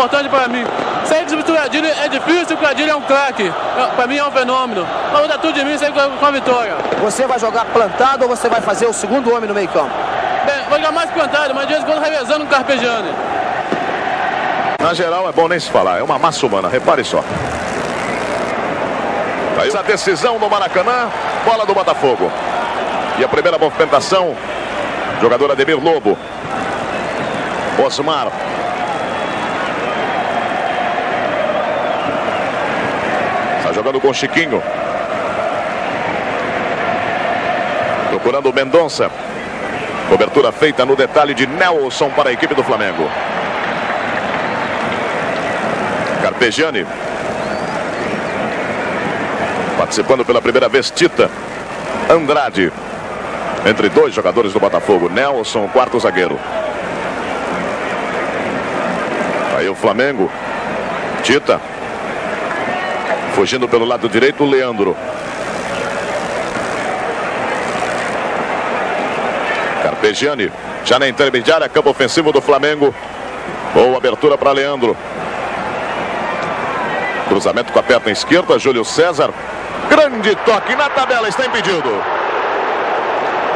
importante para mim. Sei que o Turadilho é difícil, o Turadilho é um craque. Para mim é um fenômeno. Mas dá tudo de mim, sempre com a vitória. Você vai jogar plantado ou você vai fazer o segundo homem no meio campo? Bem, vou jogar mais plantado, mas de vez em quando revezando com o Carpegiani. Na geral é bom nem se falar, é uma massa humana, repare só. Aí a decisão no Maracanã, bola do Botafogo. E a primeira movimentação, jogador Ademir Lobo. Osmar. Jogando com Chiquinho. Procurando o Mendonça. Cobertura feita no detalhe de Nelson para a equipe do Flamengo. Carpegiani. Participando pela primeira vez, Tita. Andrade. Entre dois jogadores do Botafogo. Nelson, quarto zagueiro. Aí o Flamengo. Tita. Fugindo pelo lado direito, Leandro. Carpegiani. Já na intermediária, campo ofensivo do Flamengo. Boa abertura para Leandro. Cruzamento com a perna esquerda, Júlio César. Grande toque na tabela, está impedido.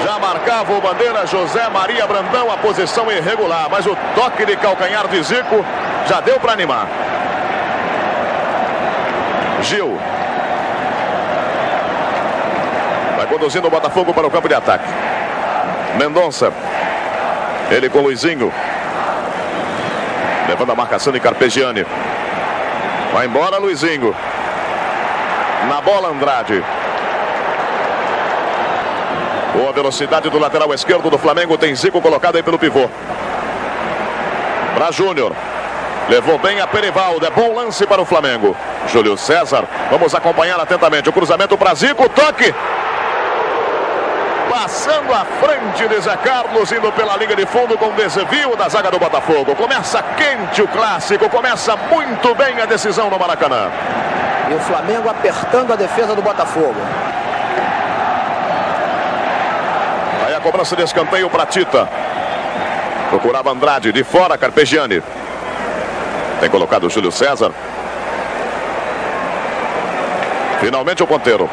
Já marcava o bandeira José Maria Brandão, a posição irregular, mas o toque de calcanhar de Zico já deu para animar. Gil. Vai conduzindo o Botafogo para o campo de ataque. Mendonça. Ele com Luizinho. Levando a marcação de Carpegiani. Vai embora Luizinho. Na bola Andrade. Boa velocidade do lateral esquerdo do Flamengo. Tem Zico colocado aí pelo pivô. Para Júnior. Levou bem a Perivaldo. É bom lance para o Flamengo. Júlio César. Vamos acompanhar atentamente. O cruzamento para Zico. Toque. Passando à frente de Zé Carlos, indo pela linha de fundo com desvio da zaga do Botafogo. Começa quente o clássico, começa muito bem a decisão no Maracanã. E o Flamengo apertando a defesa do Botafogo. Aí a cobrança de escanteio para Tita. Procurava Andrade, de fora Carpegiani. Tem colocado o Júlio César. Finalmente o ponteiro.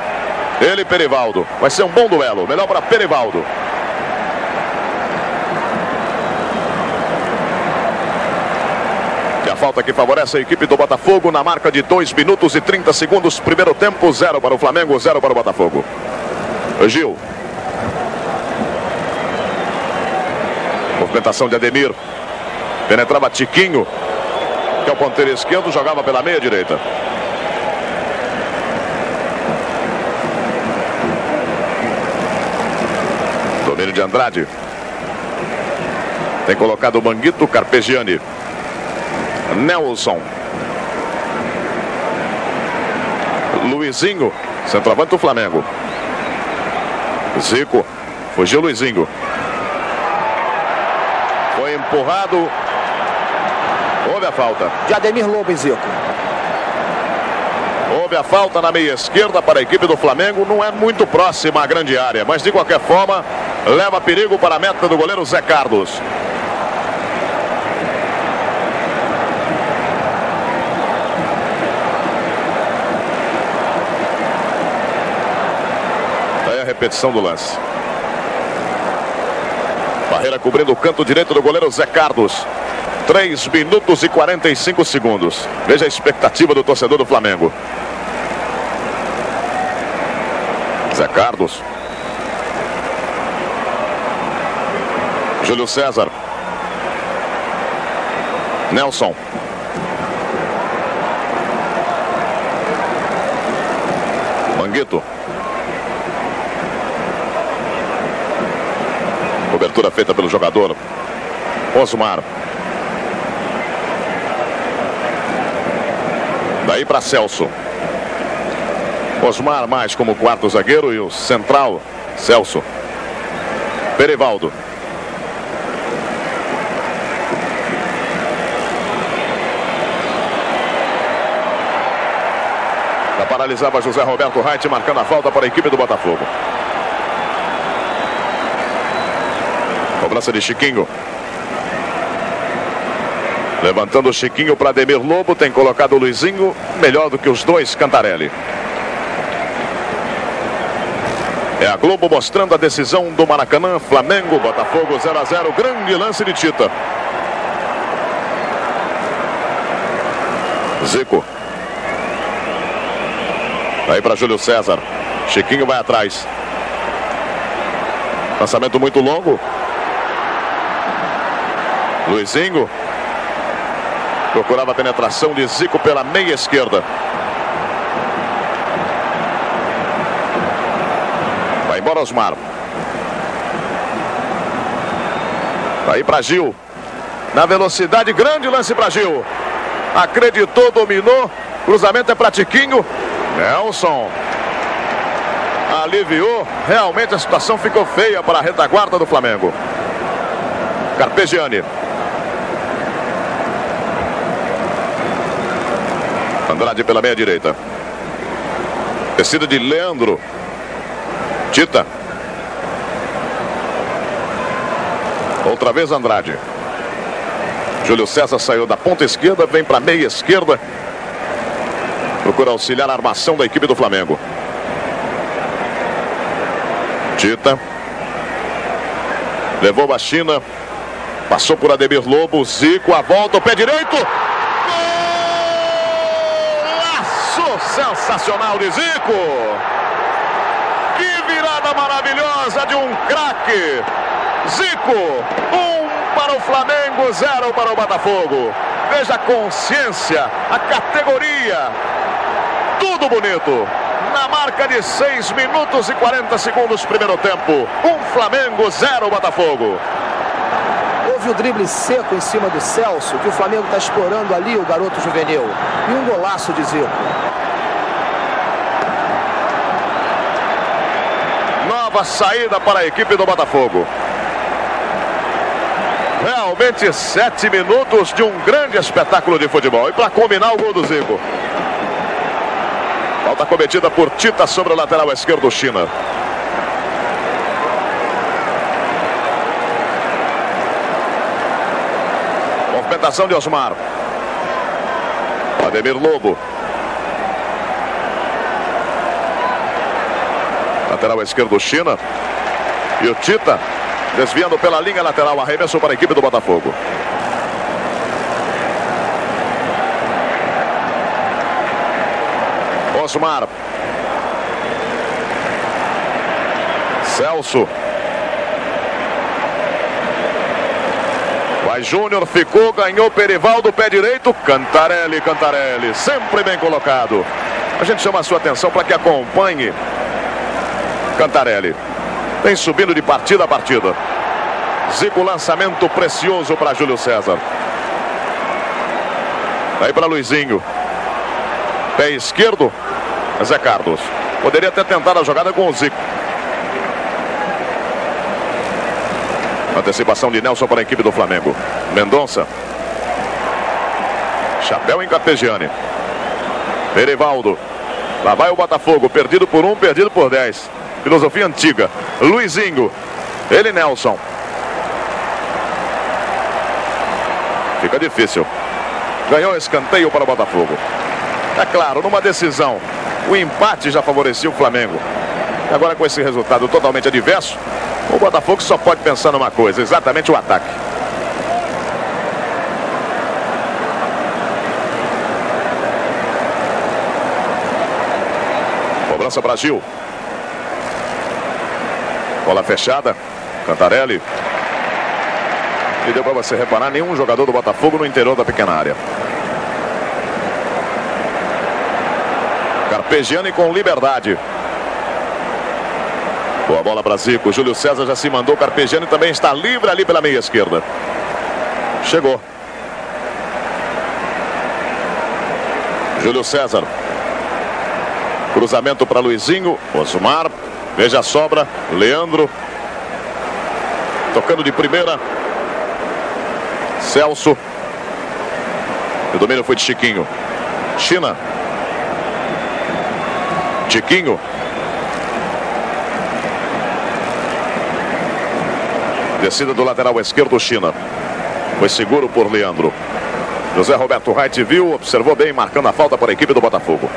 Ele e Perivaldo. Vai ser um bom duelo. Melhor para Perivaldo. A falta que favorece a equipe do Botafogo na marca de 2 minutos e 30 segundos. Primeiro tempo, 0 para o Flamengo, 0 para o Botafogo. Gil. Movimentação de Ademir. Penetrava Tiquinho. Que é o ponteiro esquerdo, jogava pela meia direita. De Andrade. Tem colocado o Manguito Carpegiani. Nelson. Luizinho. Centroavante do Flamengo. Zico. Fugiu Luizinho. Foi empurrado. Houve a falta. De Ademir Lobo Zico. Houve a falta na meia esquerda para a equipe do Flamengo. Não é muito próxima à grande área, mas de qualquer forma, leva perigo para a meta do goleiro Zé Carlos. Aí a repetição do lance. Barreira cobrindo o canto direito do goleiro Zé Carlos. 3 minutos e 45 segundos. Veja a expectativa do torcedor do Flamengo. Zé Carlos. Júlio César. Nelson. Manguito. Cobertura feita pelo jogador. Osmar. Daí para Celso. Osmar mais como quarto zagueiro e o central, Celso. Perivaldo. Paralisava José Roberto Reit marcando a falta para a equipe do Botafogo. Cobrança de Chiquinho. Levantando o Chiquinho para Demir Lobo, tem colocado o Luizinho, melhor do que os dois, Cantarelli. É a Globo mostrando a decisão do Maracanã, Flamengo, Botafogo 0 a 0, grande lance de Tita. Zico. Aí para Júlio César. Chiquinho vai atrás. Lançamento muito longo. Luizinho. Procurava a penetração de Zico pela meia esquerda. Vai embora Osmar. Aí para Gil. Na velocidade, grande lance para Gil. Acreditou, dominou. Cruzamento é para Tiquinho. Nelson. Aliviou. Realmente a situação ficou feia para a retaguarda do Flamengo. Carpegiani. Andrade pela meia direita. Descida de Leandro. Tita. Outra vez Andrade. Júlio César saiu da ponta esquerda, vem para meia esquerda. Procura auxiliar a armação da equipe do Flamengo. Tita. Levou a China. Passou por Ademir Lobo. Zico, a volta, o pé direito. Golaço sensacional de Zico. Que virada maravilhosa de um craque. Zico, um para o Flamengo, zero para o Botafogo. Veja a consciência, a categoria. Tudo bonito. Na marca de 6 minutos e 40 segundos, primeiro tempo. Um Flamengo, zero Botafogo. Houve o drible seco em cima do Celso, que o Flamengo está explorando ali o garoto juvenil. E um golaço de Zico. Nova saída para a equipe do Botafogo. Realmente sete minutos de um grande espetáculo de futebol. E para combinar o gol do Zico. Falta cometida por Tita sobre o lateral esquerdo China. Movimentação de Osmar. Ademir Lobo. Lateral esquerdo China. E o Tita desviando pela linha lateral. Arremesso para a equipe do Botafogo. Osmar. Celso. Vai Júnior, ficou, ganhou Perivaldo, pé direito. Cantarelli, Cantarelli, sempre bem colocado. A gente chama a sua atenção para que acompanhe Cantarelli. Vem subindo de partida a partida. Zico, lançamento precioso para Júlio César. Aí para Luizinho. Pé esquerdo, Zé Carlos. Poderia ter tentado a jogada com o Zico. Antecipação de Nelson para a equipe do Flamengo. Mendonça. Chapéu em Carpegiani. Perivaldo. Lá vai o Botafogo. Perdido por um, perdido por dez. Filosofia antiga. Luizinho. Ele Nelson. Fica difícil. Ganhou escanteio para o Botafogo. É claro, numa decisão, o empate já favorecia o Flamengo. Agora com esse resultado totalmente adverso, o Botafogo só pode pensar numa coisa, exatamente o ataque. Cobrança Brasil. Bola fechada. Cantarelli. E deu para você reparar nenhum jogador do Botafogo no interior da pequena área. Carpegiani com liberdade. Boa bola para Zico. Júlio César já se mandou. Carpegiani também está livre ali pela meia esquerda. Chegou. Júlio César. Cruzamento para Luizinho. Osmar. Veja a sobra. Leandro. Tocando de primeira. Celso. O domínio foi de Chiquinho. China. Chiquinho. Descida do lateral esquerdo, China. Foi seguro por Leandro. José Roberto Reit viu, observou bem, marcando a falta para a equipe do Botafogo.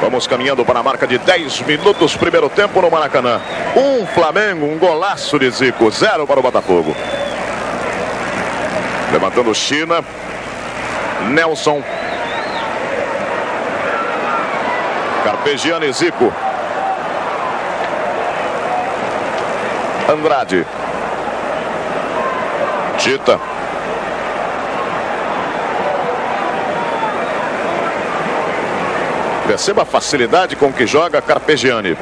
Vamos caminhando para a marca de 10 minutos, primeiro tempo no Maracanã. Um Flamengo, um golaço de Zico, zero para o Botafogo. Levantando China. Nelson. Carpegiani e Zico. Andrade. Tita. Perceba a facilidade com que joga Carpegiani.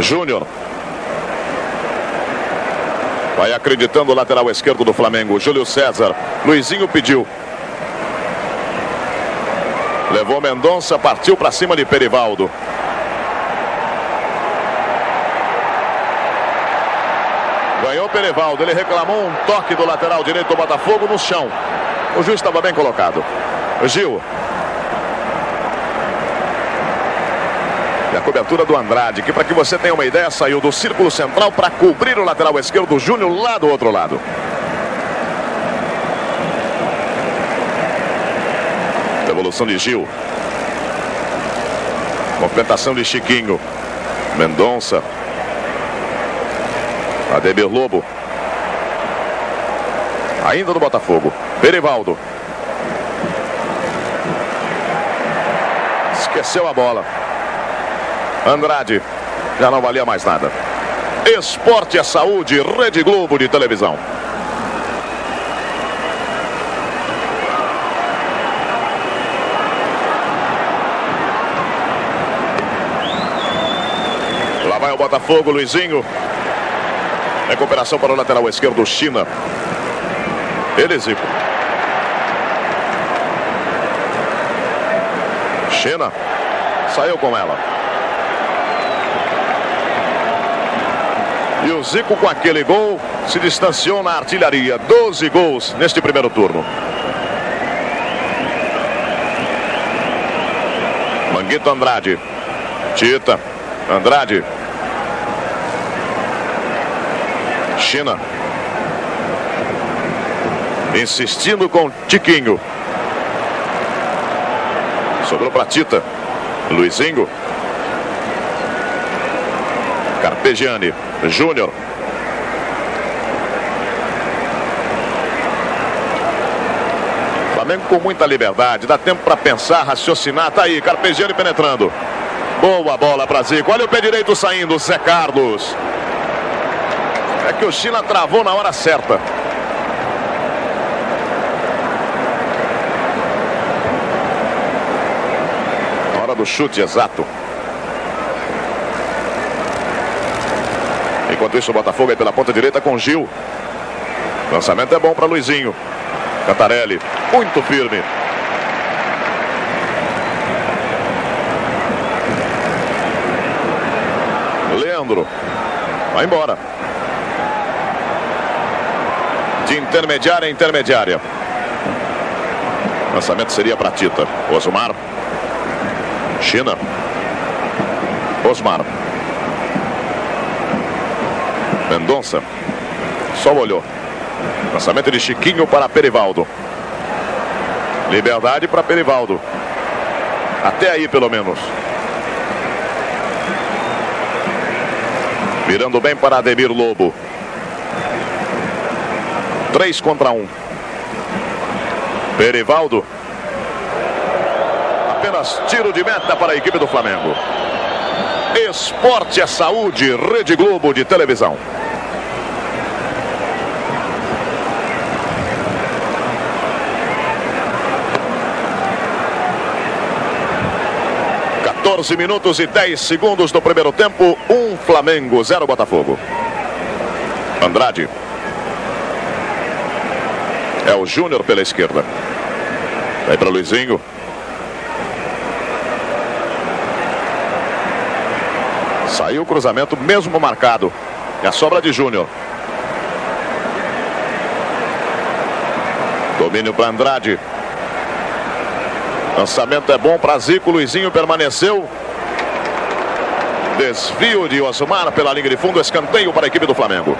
Júnior. Vai acreditando o lateral esquerdo do Flamengo. Júlio César. Luizinho pediu. Levou Mendonça, partiu para cima de Perivaldo. Ganhou Perivaldo. Ele reclamou um toque do lateral direito do Botafogo no chão. O juiz estava bem colocado. Gil. E a cobertura do Andrade, que para que você tenha uma ideia, saiu do círculo central para cobrir o lateral esquerdo do Júnior lá do outro lado. Devolução de Gil. Movimentação de Chiquinho. Mendonça. Ademir Lobo. Ainda no Botafogo. Perivaldo. Esqueceu a bola. Andrade. Já não valia mais nada. Esporte é saúde, Rede Globo de televisão. Botafogo, Luizinho. Recuperação para o lateral esquerdo, China. Ele, Zico. China. Saiu com ela. E o Zico com aquele gol se distanciou na artilharia. 12 gols neste primeiro turno. Manguito Andrade. Tita. Andrade. China. Insistindo com Tiquinho. Sobrou para Tita. Luizinho. Carpegiani. Júnior. Flamengo com muita liberdade. Dá tempo para pensar, raciocinar. Tá aí, Carpegiani penetrando. Boa bola para Zico. Olha o pé direito saindo, Zé Carlos. É que o China travou na hora certa. Hora do chute exato. Enquanto isso, o Botafogo aí pela ponta direita com Gil. Lançamento é bom para Luizinho. Cantarelli, muito firme. Leandro. Vai embora. De intermediária a intermediária. Lançamento seria para Tita. Osmar. China. Osmar. Mendonça. Só olhou. Lançamento de Chiquinho para Perivaldo. Liberdade para Perivaldo. Até aí, pelo menos. Virando bem para Ademir Lobo. 3 contra 1. Perivaldo. Apenas tiro de meta para a equipe do Flamengo. Esporte é saúde, Rede Globo de televisão. Quatorze minutos e 10 segundos do primeiro tempo. Um Flamengo, zero Botafogo. Andrade. É o Júnior pela esquerda. Vai para Luizinho. Saiu o cruzamento mesmo marcado. E a sobra de Júnior. Domínio para Andrade. Lançamento é bom para Zico. Luizinho permaneceu. Desvio de Osmar pela linha de fundo. Escanteio para a equipe do Flamengo.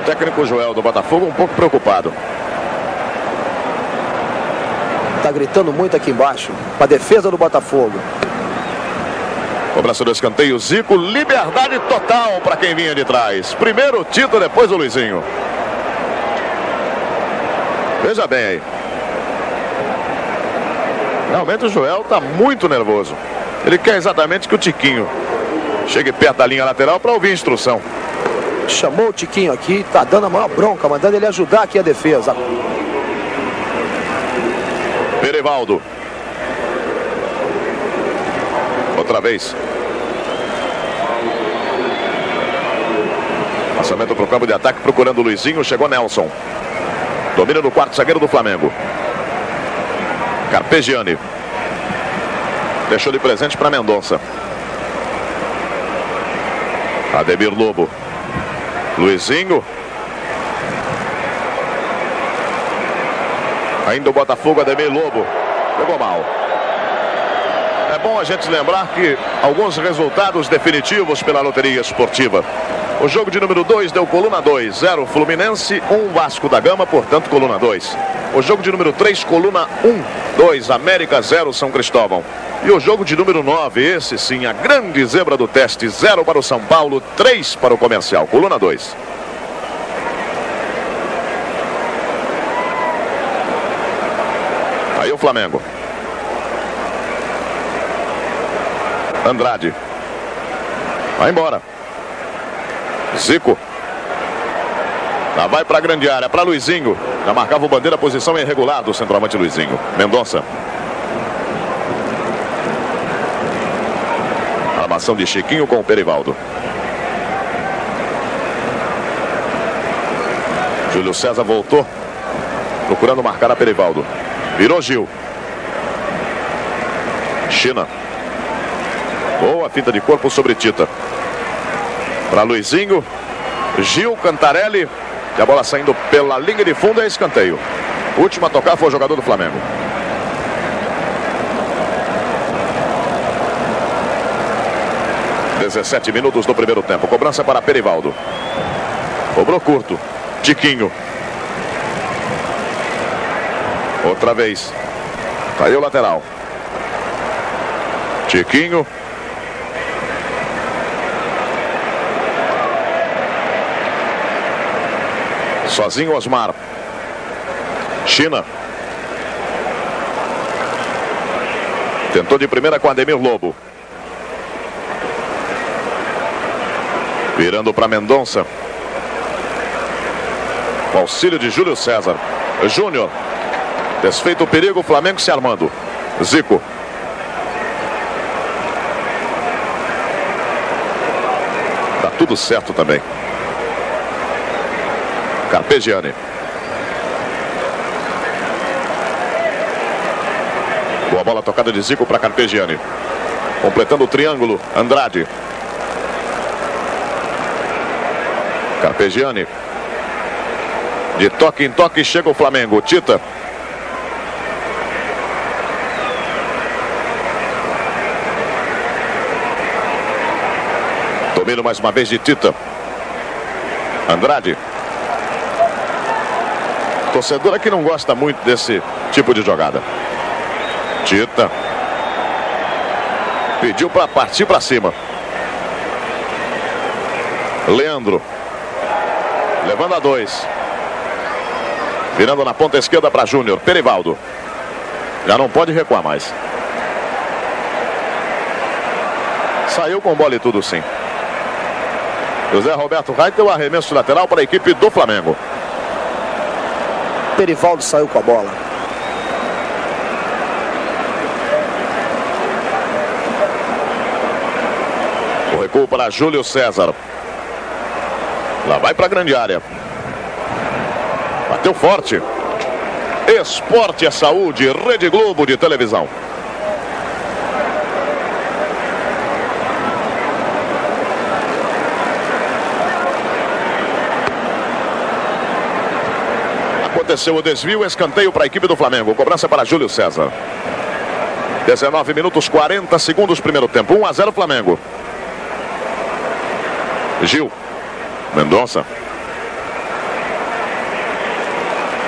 O técnico Joel do Botafogo um pouco preocupado. Tá gritando muito aqui embaixo. Para defesa do Botafogo. Cobrança do escanteio, Zico, liberdade total para quem vinha de trás. Primeiro o Tito, depois o Luizinho. Veja bem aí. Realmente o Joel está muito nervoso. Ele quer exatamente que o Tiquinho chegue perto da linha lateral para ouvir a instrução. Chamou o Tiquinho aqui, tá dando a maior bronca, mandando ele ajudar aqui a defesa. Perivaldo. Outra vez. Passamento para o campo de ataque procurando o Luizinho. Chegou Nelson. Domina no quarto zagueiro do Flamengo. Carpegiani. Deixou de presente para Mendonça. Ademir Lobo. Luizinho. Ainda o Botafogo, Ademir Lobo. Pegou mal. É bom a gente lembrar que alguns resultados definitivos pela loteria esportiva. O jogo de número 2 deu coluna 2, 0 Fluminense, 1 um Vasco da Gama, portanto coluna 2. O jogo de número 3, coluna 1, um, 2 América, 0 São Cristóvão. E o jogo de número 9, esse sim, a grande zebra do teste, 0 para o São Paulo, 3 para o comercial, coluna 2. Aí o Flamengo. Andrade. Vai embora. Zico. Já vai para a grande área, para Luizinho. Já marcava o bandeira, posição irregular do centroavante Luizinho. Mendonça. Armação de Chiquinho com o Perivaldo. Júlio César voltou. Procurando marcar a Perivaldo. Virou Gil. China. Boa finta de corpo sobre Tita. Para Luizinho. Gil Cantarelli. E a bola saindo pela linha de fundo é escanteio. Última a tocar foi o jogador do Flamengo. Dezessete minutos do primeiro tempo. Cobrança para Perivaldo. Cobrou curto. Tiquinho. Outra vez. Caiu o lateral. Tiquinho. Sozinho Osmar. China. Tentou de primeira com Ademir Lobo. Virando para Mendonça. O auxílio de Júlio César. Júnior. Desfeito o perigo, o Flamengo se armando. Zico. Tá tudo certo também. Carpegiani. Boa bola tocada de Zico para Carpegiani. Completando o triângulo, Andrade. Carpegiani. De toque em toque chega o Flamengo. Tita. Domínio mais uma vez de Tita. Andrade. Torcedora que não gosta muito desse tipo de jogada. Tita. Pediu para partir para cima. Leandro. Levando a dois. Virando na ponta esquerda para Júnior. Perivaldo. Já não pode recuar mais. Saiu com bola e tudo sim. José Roberto Reiter, o arremesso lateral para a equipe do Flamengo. Perivaldo saiu com a bola. O recuo para Júlio César. Vai para a grande área. Bateu forte. Esporte é saúde, Rede Globo de televisão. Aconteceu o desvio, escanteio para a equipe do Flamengo. Cobrança para Júlio César. 19 minutos 40 segundos primeiro tempo. 1 a 0 Flamengo. Gil. Mendonça.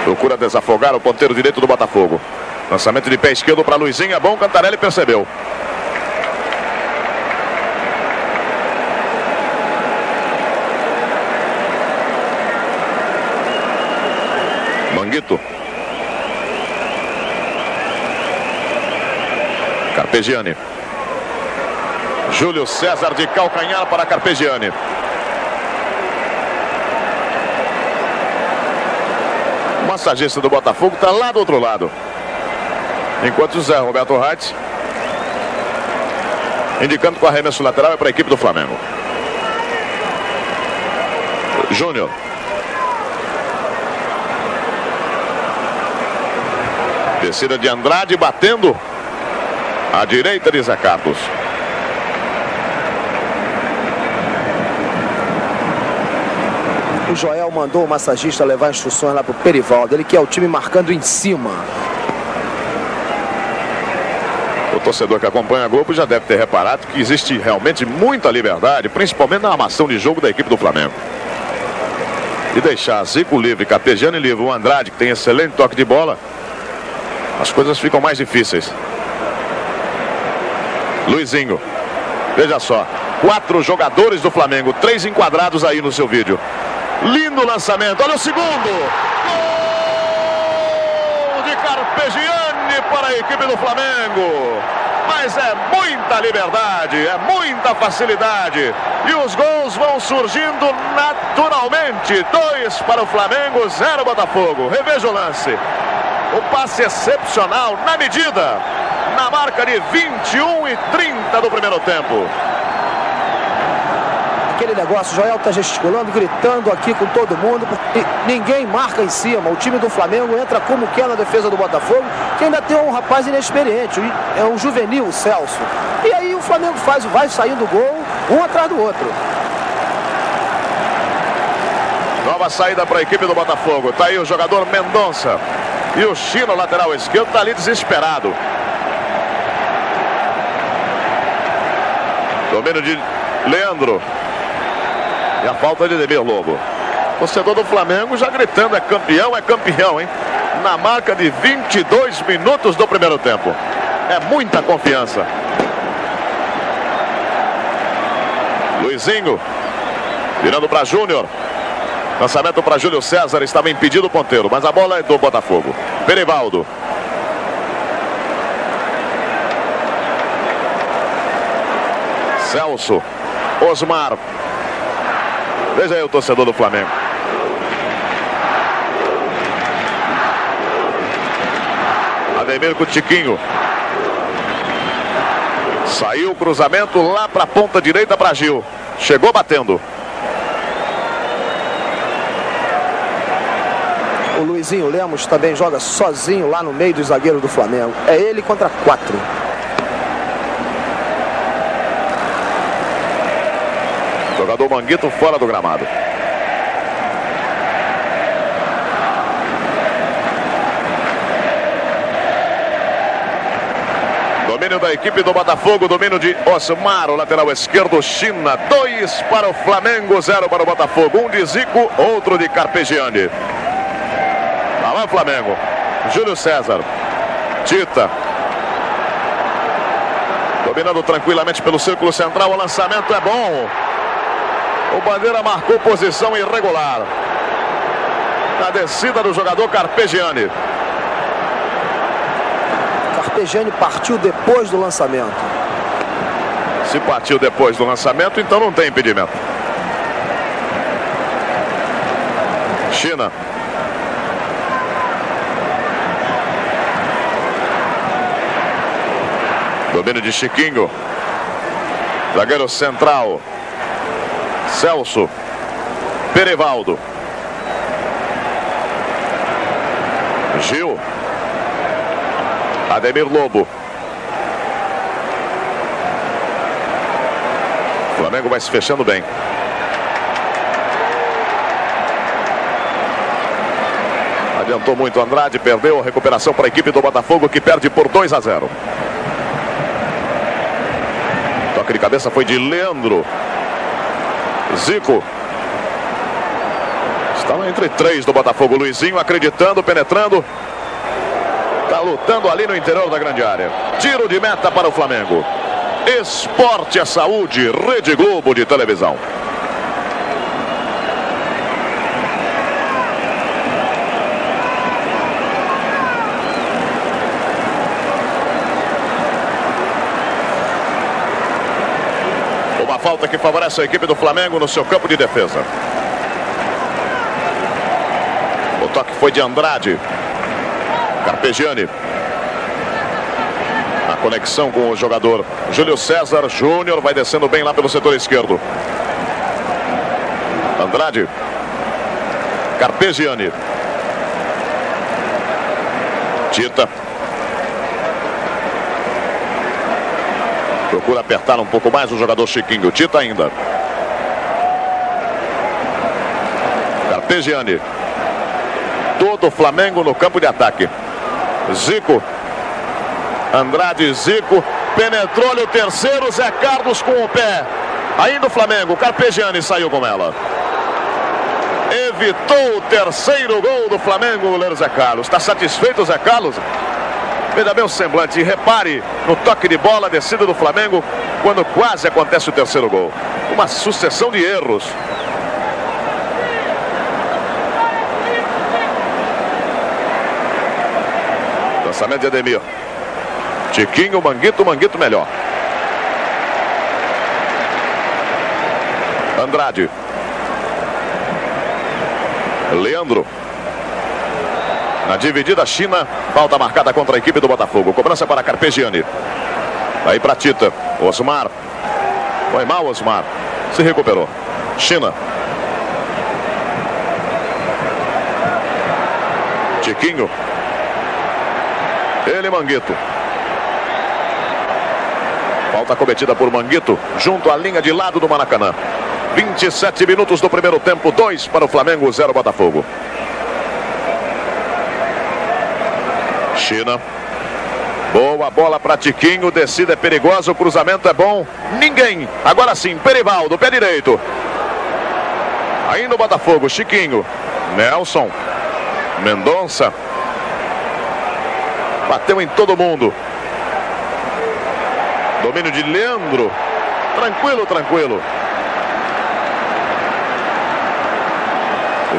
Procura desafogar o ponteiro direito do Botafogo. Lançamento de pé esquerdo para Luizinho. Bom, Cantarelli percebeu. Manguito. Carpegiani. Júlio César de calcanhar para Carpegiani. Massagista do Botafogo está lá do outro lado. Enquanto o Zé Roberto Reitz indicando que o arremesso lateral é para a equipe do Flamengo. Júnior. Descida de Andrade batendo à direita de Zé Carlos. O Joel mandou o massagista levar instruções lá pro Perivaldo. Ele quer o time marcando em cima. O torcedor que acompanha a Globo já deve ter reparado que existe realmente muita liberdade, principalmente na armação de jogo da equipe do Flamengo. E deixar Zico livre, Capejano livre, o Andrade, que tem excelente toque de bola, as coisas ficam mais difíceis. Luizinho, veja só, quatro jogadores do Flamengo, três enquadrados aí no seu vídeo. Lindo lançamento. Olha o segundo. Gol de Carpegiani para a equipe do Flamengo. Mas é muita liberdade, é muita facilidade. E os gols vão surgindo naturalmente. Dois para o Flamengo, zero Botafogo. Reveja o lance. O passe excepcional na medida. Na marca de 21 e 30 do primeiro tempo aquele negócio, Joel tá gesticulando, gritando aqui com todo mundo. ninguém marca em cima. O time do Flamengo entra como quer na defesa do Botafogo, que ainda tem um rapaz inexperiente, é um juvenil, o Celso. E aí o Flamengo faz, vai saindo gol, um atrás do outro. Nova saída para a equipe do Botafogo. Tá aí o jogador Mendonça. E o Chino, lateral esquerdo, tá ali desesperado. Domínio de Leandro. E a falta de Demir Lobo. Torcedor do Flamengo já gritando, é campeão, é campeão, hein? Na marca de 22 minutos do primeiro tempo. É muita confiança. Luizinho. Virando para Júnior. Lançamento para Júlio César. Estava impedido o ponteiro, mas a bola é do Botafogo. Perivaldo. Celso. Osmar. Veja aí o torcedor do Flamengo. Ademir com o Tiquinho. Saiu o cruzamento lá para a ponta direita para Gil. Chegou batendo. O Luizinho Lemos também joga sozinho lá no meio do zagueiro do Flamengo. É ele contra quatro. Jogador Manguito fora do gramado. Domínio da equipe do Botafogo, domínio de Osmar, o lateral esquerdo, China. Dois para o Flamengo, zero para o Botafogo. Um de Zico, outro de Carpegiani. Lá vai o Flamengo. Júlio César. Tita. Dominando tranquilamente pelo círculo central, o lançamento é bom. Bandeira marcou posição irregular. Na descida do jogador Carpegiani. Carpegiani partiu depois do lançamento. Se partiu depois do lançamento, então não tem impedimento. China. Domínio de Chiquinho. Zagueiro central. Celso. Perevaldo. Gil. Ademir Lobo. O Flamengo vai se fechando bem. Adiantou muito Andrade, perdeu a recuperação para a equipe do Botafogo que perde por 2 a 0. Toque de cabeça foi de Leandro. Zico. Estão entre três do Botafogo. Luizinho acreditando, penetrando. Está lutando ali no interior da grande área. Tiro de meta para o Flamengo. Esporte é saúde, Rede Globo de televisão. Uma falta que favorece a equipe do Flamengo no seu campo de defesa. O toque foi de Andrade. Carpegiani. A conexão com o jogador Júlio César Júnior vai descendo bem lá pelo setor esquerdo. Andrade. Carpegiani. Tita. Procura apertar um pouco mais o jogador Chiquinho. Tita ainda. Carpegiani. Todo o Flamengo no campo de ataque. Zico. Andrade Zico. Penetrou-lhe o terceiro. Zé Carlos com o pé. Ainda o Flamengo. Carpegiani saiu com ela. Evitou o terceiro gol do Flamengo, goleiro Zé Carlos. Está satisfeito o Zé Carlos? Veja bem o semblante. Repare no toque de bola, descida do Flamengo, quando quase acontece o terceiro gol. Uma sucessão de erros. Lançamento de Ademir. Tiquinho, Manguito, Manguito melhor. Andrade. Leandro. Na dividida China, falta marcada contra a equipe do Botafogo. Cobrança para Carpegiani. Aí para Tita. Osmar. Foi mal, Osmar. Se recuperou. China. Tiquinho. Ele, Manguito. Falta cometida por Manguito, junto à linha de lado do Maracanã. 27 minutos do primeiro tempo, 2 para o Flamengo, 0 Botafogo. China. Boa bola para Tiquinho, descida é perigosa, o cruzamento é bom. Ninguém. Agora sim, Perivaldo, pé direito. Aí no Botafogo, Chiquinho. Nelson. Mendonça. Bateu em todo mundo. Domínio de Leandro. Tranquilo, tranquilo.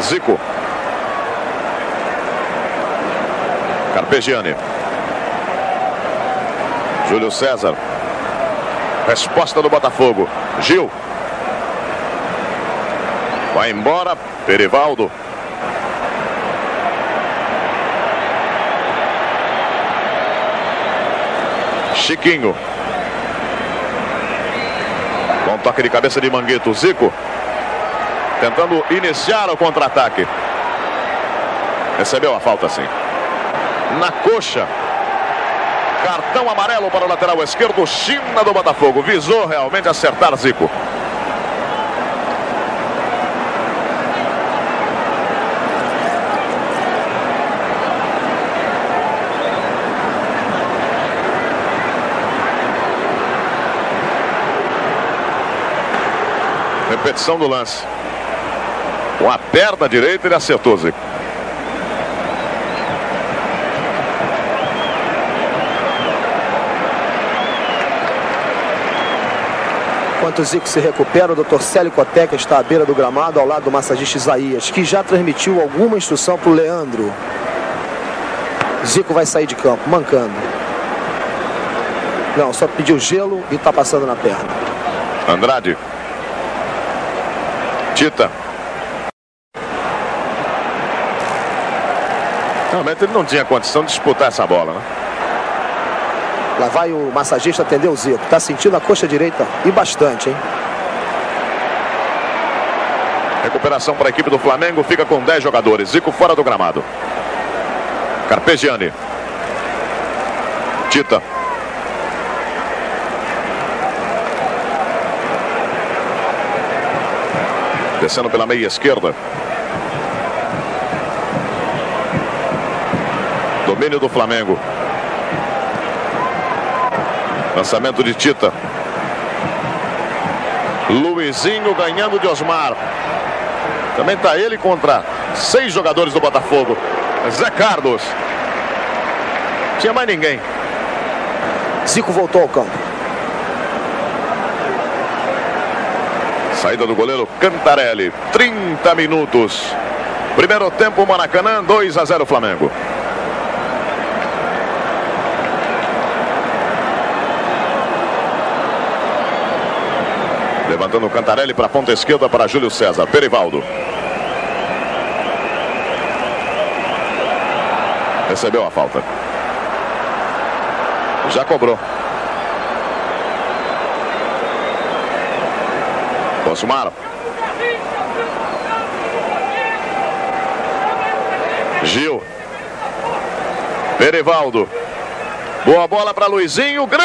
Zico. Carpegiani. Júlio César. Resposta do Botafogo. Gil. Vai embora. Perivaldo. Chiquinho. Com toque de cabeça de Manguito. Zico. Tentando iniciar o contra-ataque. Recebeu a falta sim. Na coxa. Cartão amarelo para o lateral esquerdo. China do Botafogo. Visou realmente acertar Zico. Repetição do lance. Com a perna direita ele acertou Zico. Enquanto o Zico se recupera, o Dr. Célio Coteca está à beira do gramado, ao lado do massagista Isaías, que já transmitiu alguma instrução para o Leandro. Zico vai sair de campo, mancando. Não, só pediu gelo e está passando na perna. Andrade. Tita. Realmente ele não tinha condição de disputar essa bola, né? Lá vai o massagista atender o Zico. Está sentindo a coxa direita e bastante, hein? Recuperação para a equipe do Flamengo. Fica com 10 jogadores. Zico fora do gramado. Carpegiani. Tita. Descendo pela meia esquerda. Domínio do Flamengo. Lançamento de Tita. Luizinho ganhando de Osmar. Também está ele contra Seis jogadores do Botafogo. Zé Carlos. Tinha mais ninguém. Zico voltou ao campo. Saída do goleiro Cantarelli. 30 minutos. Primeiro tempo, Maracanã, 2 a 0 Flamengo. Levantando o Cantarelli para a ponta esquerda para Júlio César. Perivaldo. Recebeu a falta. Já cobrou. Osmar. Gil. Perivaldo. Boa bola para Luizinho. Grande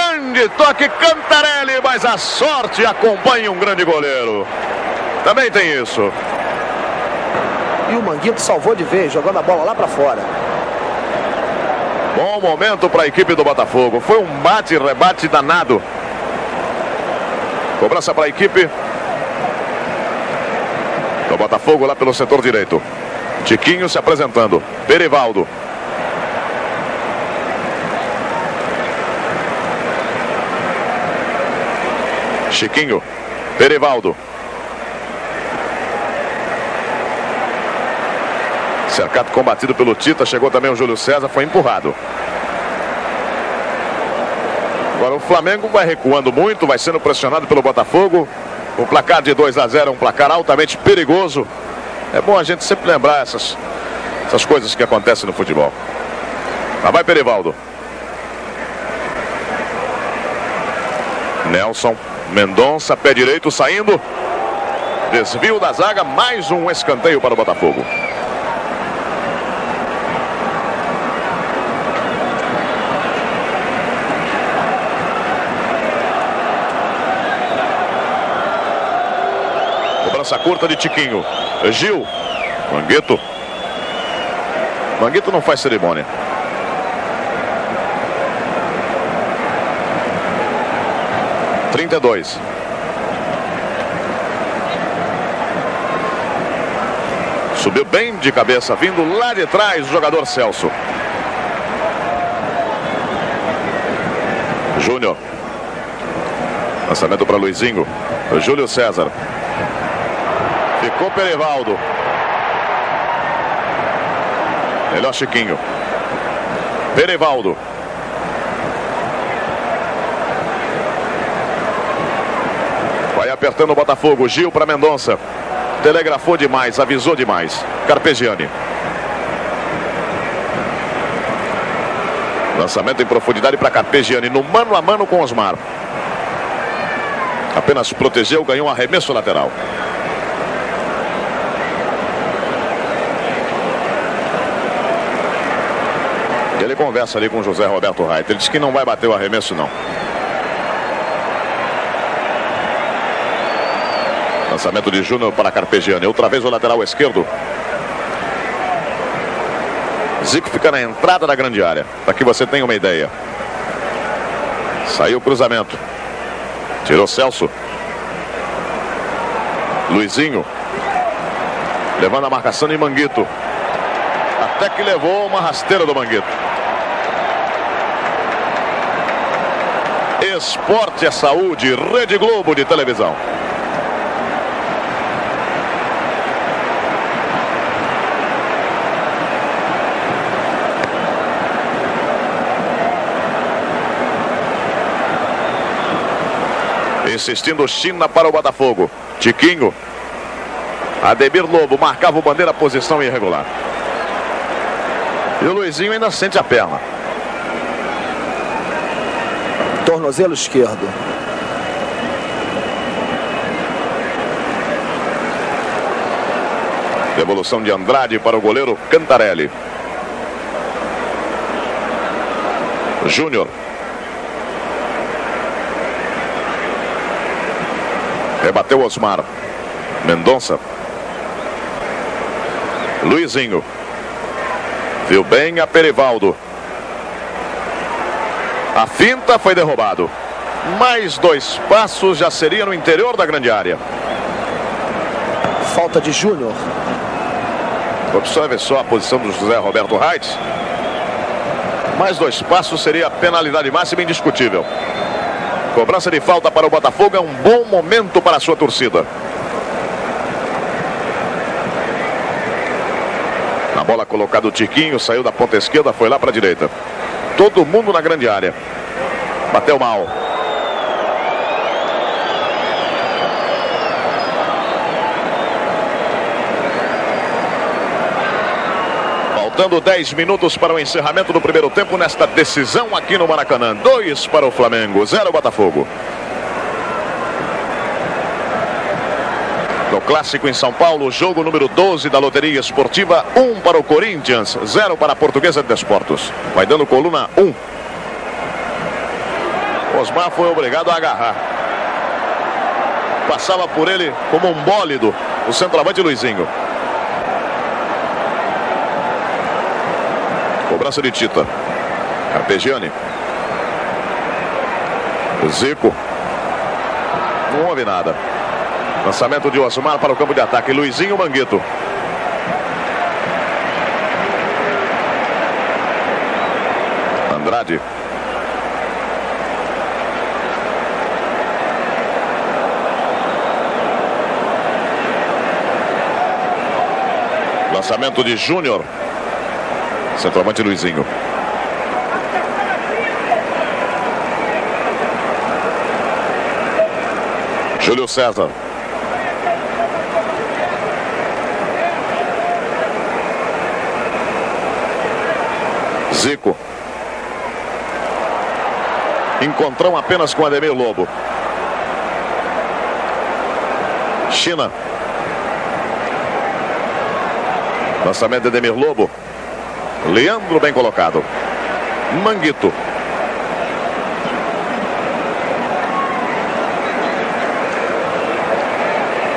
toque Cantarelli, mas a sorte acompanha um grande goleiro. Também tem isso. E o Manguito salvou de vez, jogando a bola lá para fora. Bom momento para a equipe do Botafogo. Foi um bate-rebate danado. Cobrança para a equipe do Botafogo lá pelo setor direito. Tiquinho se apresentando. Perivaldo. Chiquinho. Perivaldo. Cercado combatido pelo Tita. Chegou também o Júlio César. Foi empurrado. Agora o Flamengo vai recuando muito. Vai sendo pressionado pelo Botafogo. O placar de 2 a 0 é um placar altamente perigoso. É bom a gente sempre lembrar essas, essas coisas que acontecem no futebol. Lá vai Perivaldo. Nelson Mendonça, pé direito saindo. Desvio da zaga, mais um escanteio para o Botafogo. Cobrança curta de Tiquinho. Gil. Mangueto. Mangueto não faz cerimônia. Trinta e dois. Subiu bem de cabeça, vindo lá de trás o jogador Celso. Júnior. Lançamento para Luizinho. Júlio César. Ficou Perivaldo. Melhor Chiquinho. Perivaldo. Vai apertando o Botafogo. Gil para Mendonça. Telegrafou demais, avisou demais. Carpegiani. Lançamento em profundidade para Carpegiani. No mano a mano com Osmar. Apenas protegeu, ganhou um arremesso lateral. Ele conversa ali com José Roberto Reiter. Ele diz que não vai bater o arremesso, não. Lançamento de Júnior para Carpegiani. Outra vez o lateral esquerdo. Zico fica na entrada da grande área. Para que você tenha uma ideia. Saiu o cruzamento. Tirou Celso. Luizinho. Levando a marcação de Manguito. Até que levou uma rasteira do Manguito. Esporte é saúde, Rede Globo de televisão. Insistindo China para o Botafogo. Tiquinho. Ademir Lobo marcava o bandeira posição irregular. E o Luizinho ainda sente a perna. Tornozelo esquerdo. Devolução de Andrade para o goleiro Cantarelli. Júnior. Rebateu Osmar. Mendonça. Luizinho. Viu bem a Perivaldo. A finta foi derrubado. Mais dois passos já seria no interior da grande área. Falta de Júnior. Observe só a posição do José Roberto Reitz. Mais dois passos seria a penalidade máxima indiscutível. Cobrança de falta para o Botafogo é um bom momento para a sua torcida. Na bola colocada o Tiquinho, saiu da ponta esquerda, foi lá para a direita. Todo mundo na grande área. Bateu mal. Faltando 10 minutos para o encerramento do primeiro tempo nesta decisão aqui no Maracanã. 2 para o Flamengo, 0 Botafogo. No clássico em São Paulo, jogo número 12 da loteria esportiva, 1 um para o Corinthians, 0 para a Portuguesa de Desportos. Vai dando coluna 1. Um. Osmar foi obrigado a agarrar. Passava por ele como um bólido o centroavante Luizinho. Cobrança de Tita. Carpegiani. Zico. Não houve nada. Lançamento de Osmar para o campo de ataque. Luizinho Manguito. Andrade. Lançamento de Júnior. Centroavante Luizinho. Júlio César. Zico. Encontrão apenas com Ademir Lobo. China. Lançamento de Ademir Lobo. Leandro bem colocado. Manguito.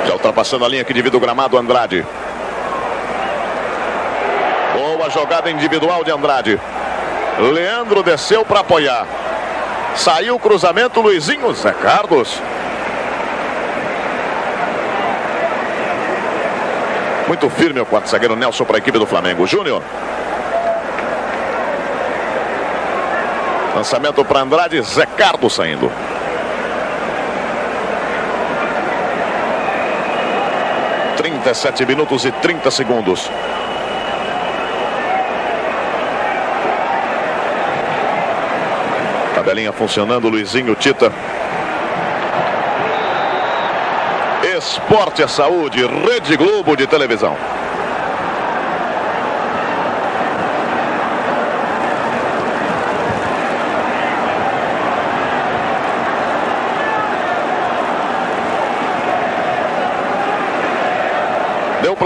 Já ultrapassando a linha que divide o gramado Andrade. Boa jogada individual de Andrade. Leandro desceu para apoiar. Saiu o cruzamento, Luizinho Zé Carlos. Muito firme o quarto zagueiro Nelson para a equipe do Flamengo. Júnior. Lançamento para Andrade, Zé Carlos saindo. Trinta e sete minutos e 30 segundos. Tabelinha funcionando, Luizinho Tita. Esporte é saúde, Rede Globo de televisão.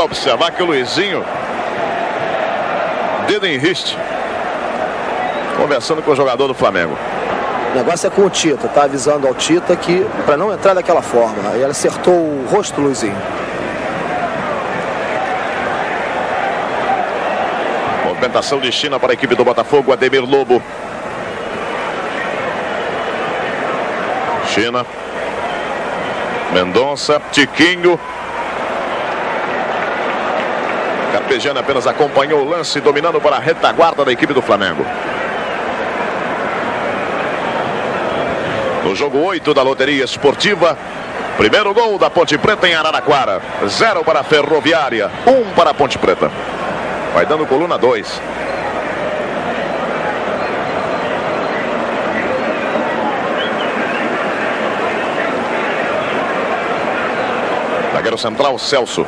Observar que o Luizinho, dedo em riste, conversando com o jogador do Flamengo. O negócio é com o Tita, tá avisando ao Tita que para não entrar daquela forma. Aí ele acertou o rosto do Luizinho. Movimentação de China para a equipe do Botafogo, Ademir Lobo. China. Mendonça, Tiquinho. Carpegiani apenas acompanhou o lance, dominando para a retaguarda da equipe do Flamengo. No jogo 8 da loteria esportiva, primeiro gol da Ponte Preta em Araraquara. Zero para a Ferroviária, um para a Ponte Preta. Vai dando coluna 2. Zagueiro central, Celso.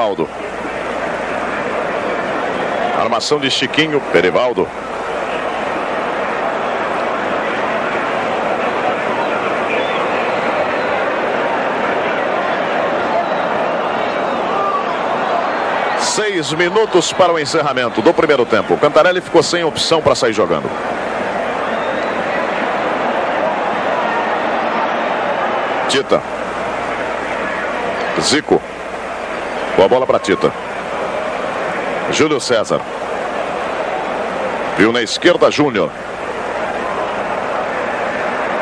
Perevaldo. Armação de Chiquinho, Perevaldo. Seis minutos para o encerramento do primeiro tempo. Cantarelli ficou sem opção para sair jogando. Tita. Zico. Boa bola para Tita. Júlio César. Viu na esquerda Júnior.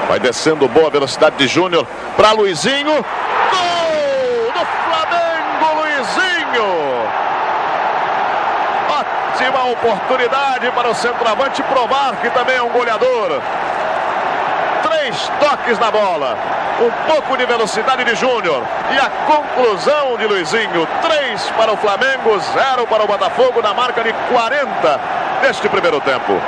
Vai descendo boa velocidade de Júnior para Luizinho. Gol do Flamengo, Luizinho. Ótima oportunidade para o centroavante provar que também é um goleador. Três toques na bola. Um pouco de velocidade de Júnior. E a conclusão de Luizinho. Três para o Flamengo, zero para o Botafogo na marca de 40 deste primeiro tempo.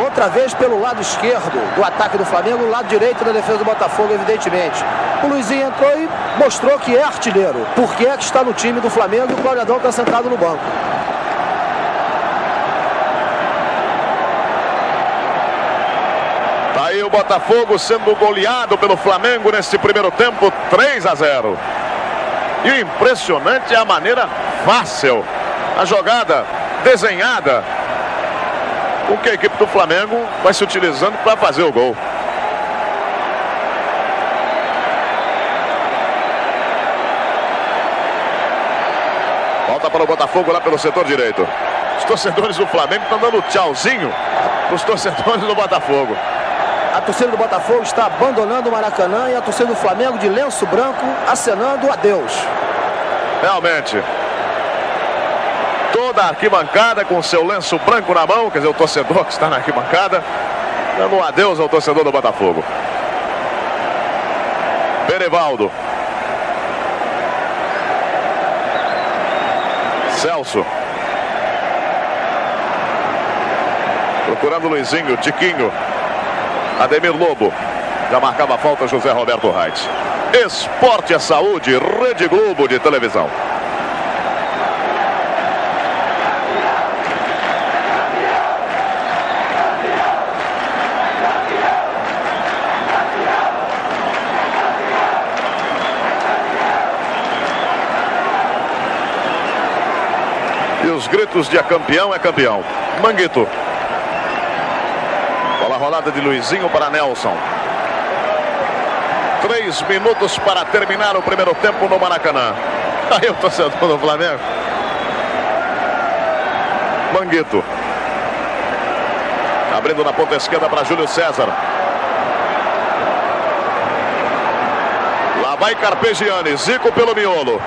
Outra vez pelo lado esquerdo do ataque do Flamengo, lado direito da defesa do Botafogo, evidentemente. O Luizinho entrou e mostrou que é artilheiro. Por que é que está no time do Flamengo e o Claudiadão está sentado no banco? Aí o Botafogo sendo goleado pelo Flamengo nesse primeiro tempo, 3 a 0. E o impressionante é a maneira fácil, a jogada desenhada com que a equipe do Flamengo vai se utilizando para fazer o gol. Volta para o Botafogo lá pelo setor direito. Os torcedores do Flamengo estão dando tchauzinho para os torcedores do Botafogo. A torcida do Botafogo está abandonando o Maracanã e a torcida do Flamengo de lenço branco acenando adeus. Realmente, toda a arquibancada com seu lenço branco na mão, quer dizer, o torcedor que está na arquibancada, dando um adeus ao torcedor do Botafogo. Benevaldo. Celso. Procurando o Luizinho, Tiquinho. Ademir Lobo. Já marcava falta José Roberto Reit. Esporte é saúde, Rede Globo de televisão. E os gritos de a campeão é campeão. Manguito. Rolada de Luizinho para Nelson. Três minutos para terminar o primeiro tempo no Maracanã. Aí o torcedor do Flamengo. Manguito. Abrindo na ponta esquerda para Júlio César. Lá vai Carpegiani. Zico pelo miolo.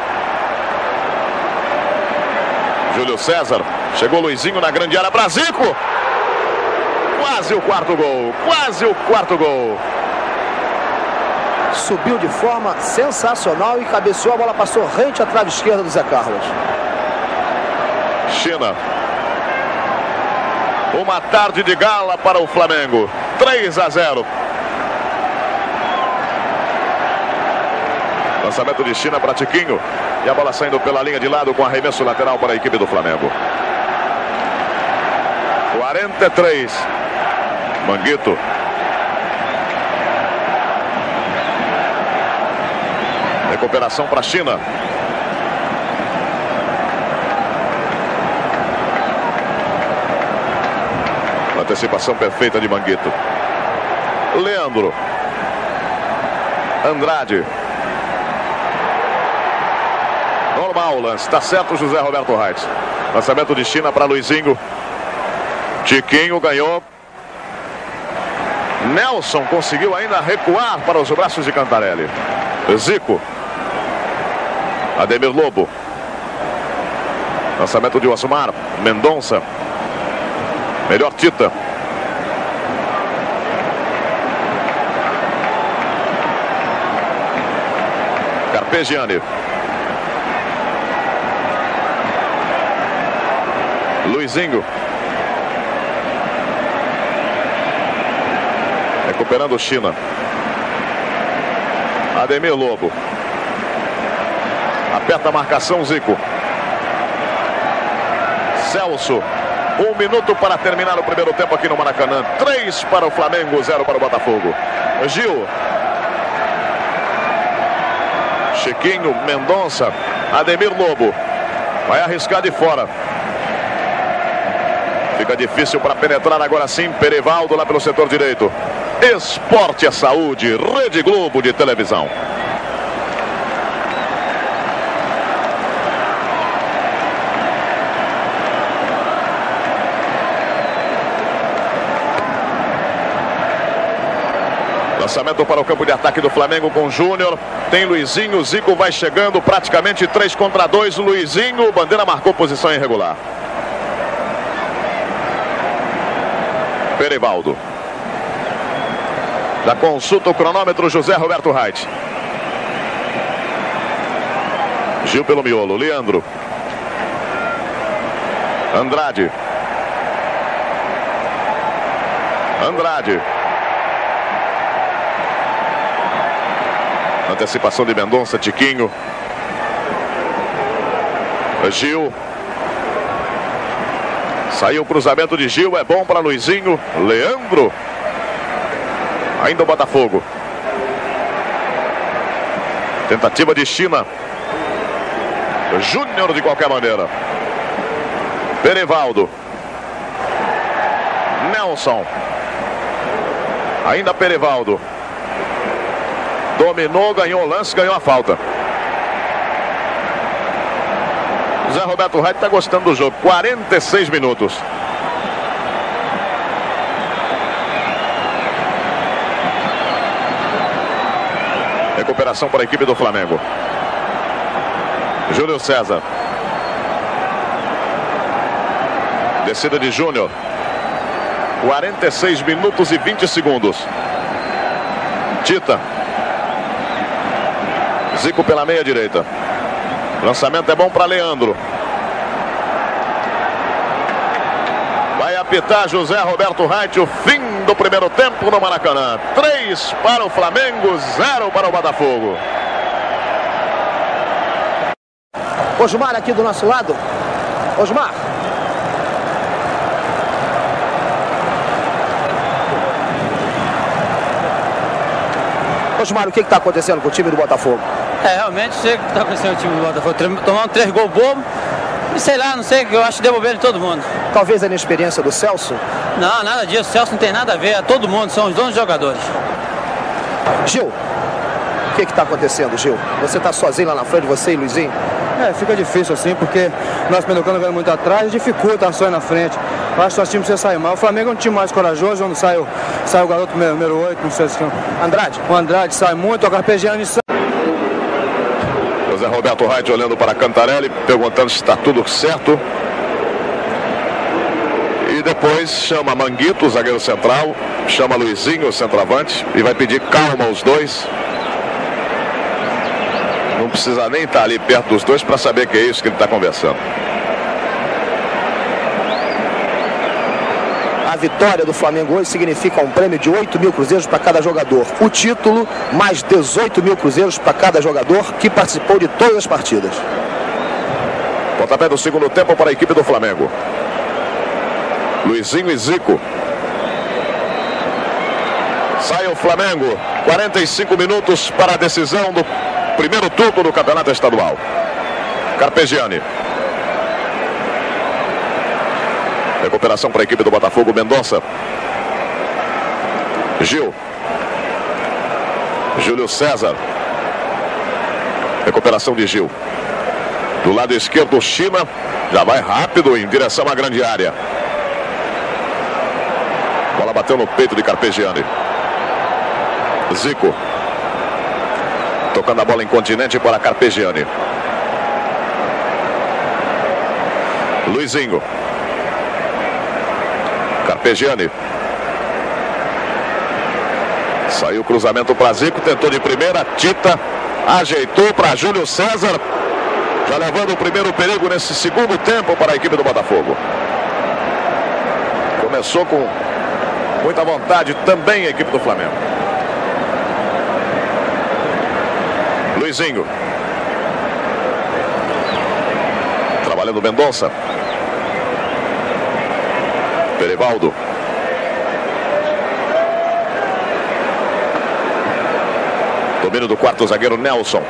Júlio César. Chegou Luizinho na grande área para Zico. Quase o quarto gol. Quase o quarto gol. Subiu de forma sensacional e cabeceou. A bola passou rente à trave esquerda do Zé Carlos. China. Uma tarde de gala para o Flamengo. 3 a 0. Lançamento de China para Tiquinho. E a bola saindo pela linha de lado com arremesso lateral para a equipe do Flamengo. 43. Manguito. Recuperação para a China. Antecipação perfeita de Manguito. Leandro. Andrade. Normal o lance. Está certo José Roberto Reit. Lançamento de China para Luizinho. Tiquinho ganhou. Nelson conseguiu ainda recuar para os braços de Cantarelli. Zico. Ademir Lobo. Lançamento de Osmar. Mendonça. Melhor Tita. Carpegiani. Luizinho. Recuperando China. Ademir Lobo. Aperta a marcação, Zico. Celso. Um minuto para terminar o primeiro tempo aqui no Maracanã. Três para o Flamengo, zero para o Botafogo. Gil. Chiquinho, Mendonça, Ademir Lobo. Vai arriscar de fora. Fica difícil para penetrar agora sim. Perivaldo lá pelo setor direito. Esporte é saúde. Rede Globo de televisão. Lançamento para o campo de ataque do Flamengo com Júnior. Tem Luizinho, Zico vai chegando, praticamente 3 contra 2. Luizinho, Bandeira marcou posição irregular. Perivaldo. Já consulta o cronômetro José Roberto Reit. Gil pelo miolo, Leandro. Andrade. Andrade. Antecipação de Mendonça, Tiquinho. Gil. Saiu o cruzamento de Gil, é bom para Luizinho. Leandro. Ainda o Botafogo. Tentativa de China. Júnior de qualquer maneira. Perivaldo. Nelson. Ainda Perivaldo. Dominou, ganhou o lance, ganhou a falta. Zé Roberto Reit está gostando do jogo. 46 minutos. Recuperação para a equipe do Flamengo. Júlio César. Descida de Júnior. 46 minutos e 20 segundos. Tita. Zico pela meia direita. Lançamento é bom para Leandro. Vai apitar José Roberto Reit o fim do primeiro tempo no Maracanã. 3 para o Flamengo, 0 para o Botafogo. Osmar aqui do nosso lado. Osmar. Osmar, o que está acontecendo com o time do Botafogo? É, realmente sei o que está acontecendo com o time do Botafogo. Tomando três gols bobos. E sei lá, não sei, eu acho que devolveram todo mundo. Talvez a inexperiência do Celso? Não, nada disso. O Celso não tem nada a ver. É todo mundo, são os donos jogadores. Gil, o que está acontecendo, Gil? Você está sozinho lá na frente, você e Luizinho? É, fica difícil assim, porque nós Pernambucano ganhando muito atrás, dificulta a ações na frente. Eu acho que nosso time precisa sair mal. O Flamengo é um time mais corajoso, onde sai o, sai o garoto número, número 8, não sei se chama. Andrade. O Andrade sai muito, o Carpegiani sai. José Roberto Reit olhando para Cantarelli, perguntando se está tudo certo. Depois chama Manguito, zagueiro central, chama Luizinho, centroavante, e vai pedir calma aos dois. Não precisa nem estar ali perto dos dois para saber que é isso que ele está conversando. A vitória do Flamengo hoje significa um prêmio de 8 mil cruzeiros para cada jogador. O título, mais 18 mil cruzeiros para cada jogador que participou de todas as partidas. Pontapé do segundo tempo para a equipe do Flamengo. Luizinho e Zico. Sai o Flamengo. 45 minutos para a decisão do primeiro turno do Campeonato Estadual. Carpegiani. Recuperação para a equipe do Botafogo, Mendonça. Gil. Júlio César. Recuperação de Gil. Do lado esquerdo, China. Já vai rápido em direção à grande área. Bateu no peito de Carpegiani. Zico. Tocando a bola em continente para Carpegiani. Luizinho. Carpegiani. Saiu o cruzamento para Zico, tentou de primeira, Tita ajeitou para Júlio César, já levando o primeiro perigo nesse segundo tempo para a equipe do Botafogo. Começou com muita vontade também a equipe do Flamengo. Luizinho. Trabalhando Mendonça. Perivaldo. Domínio do quarto zagueiro Nelson.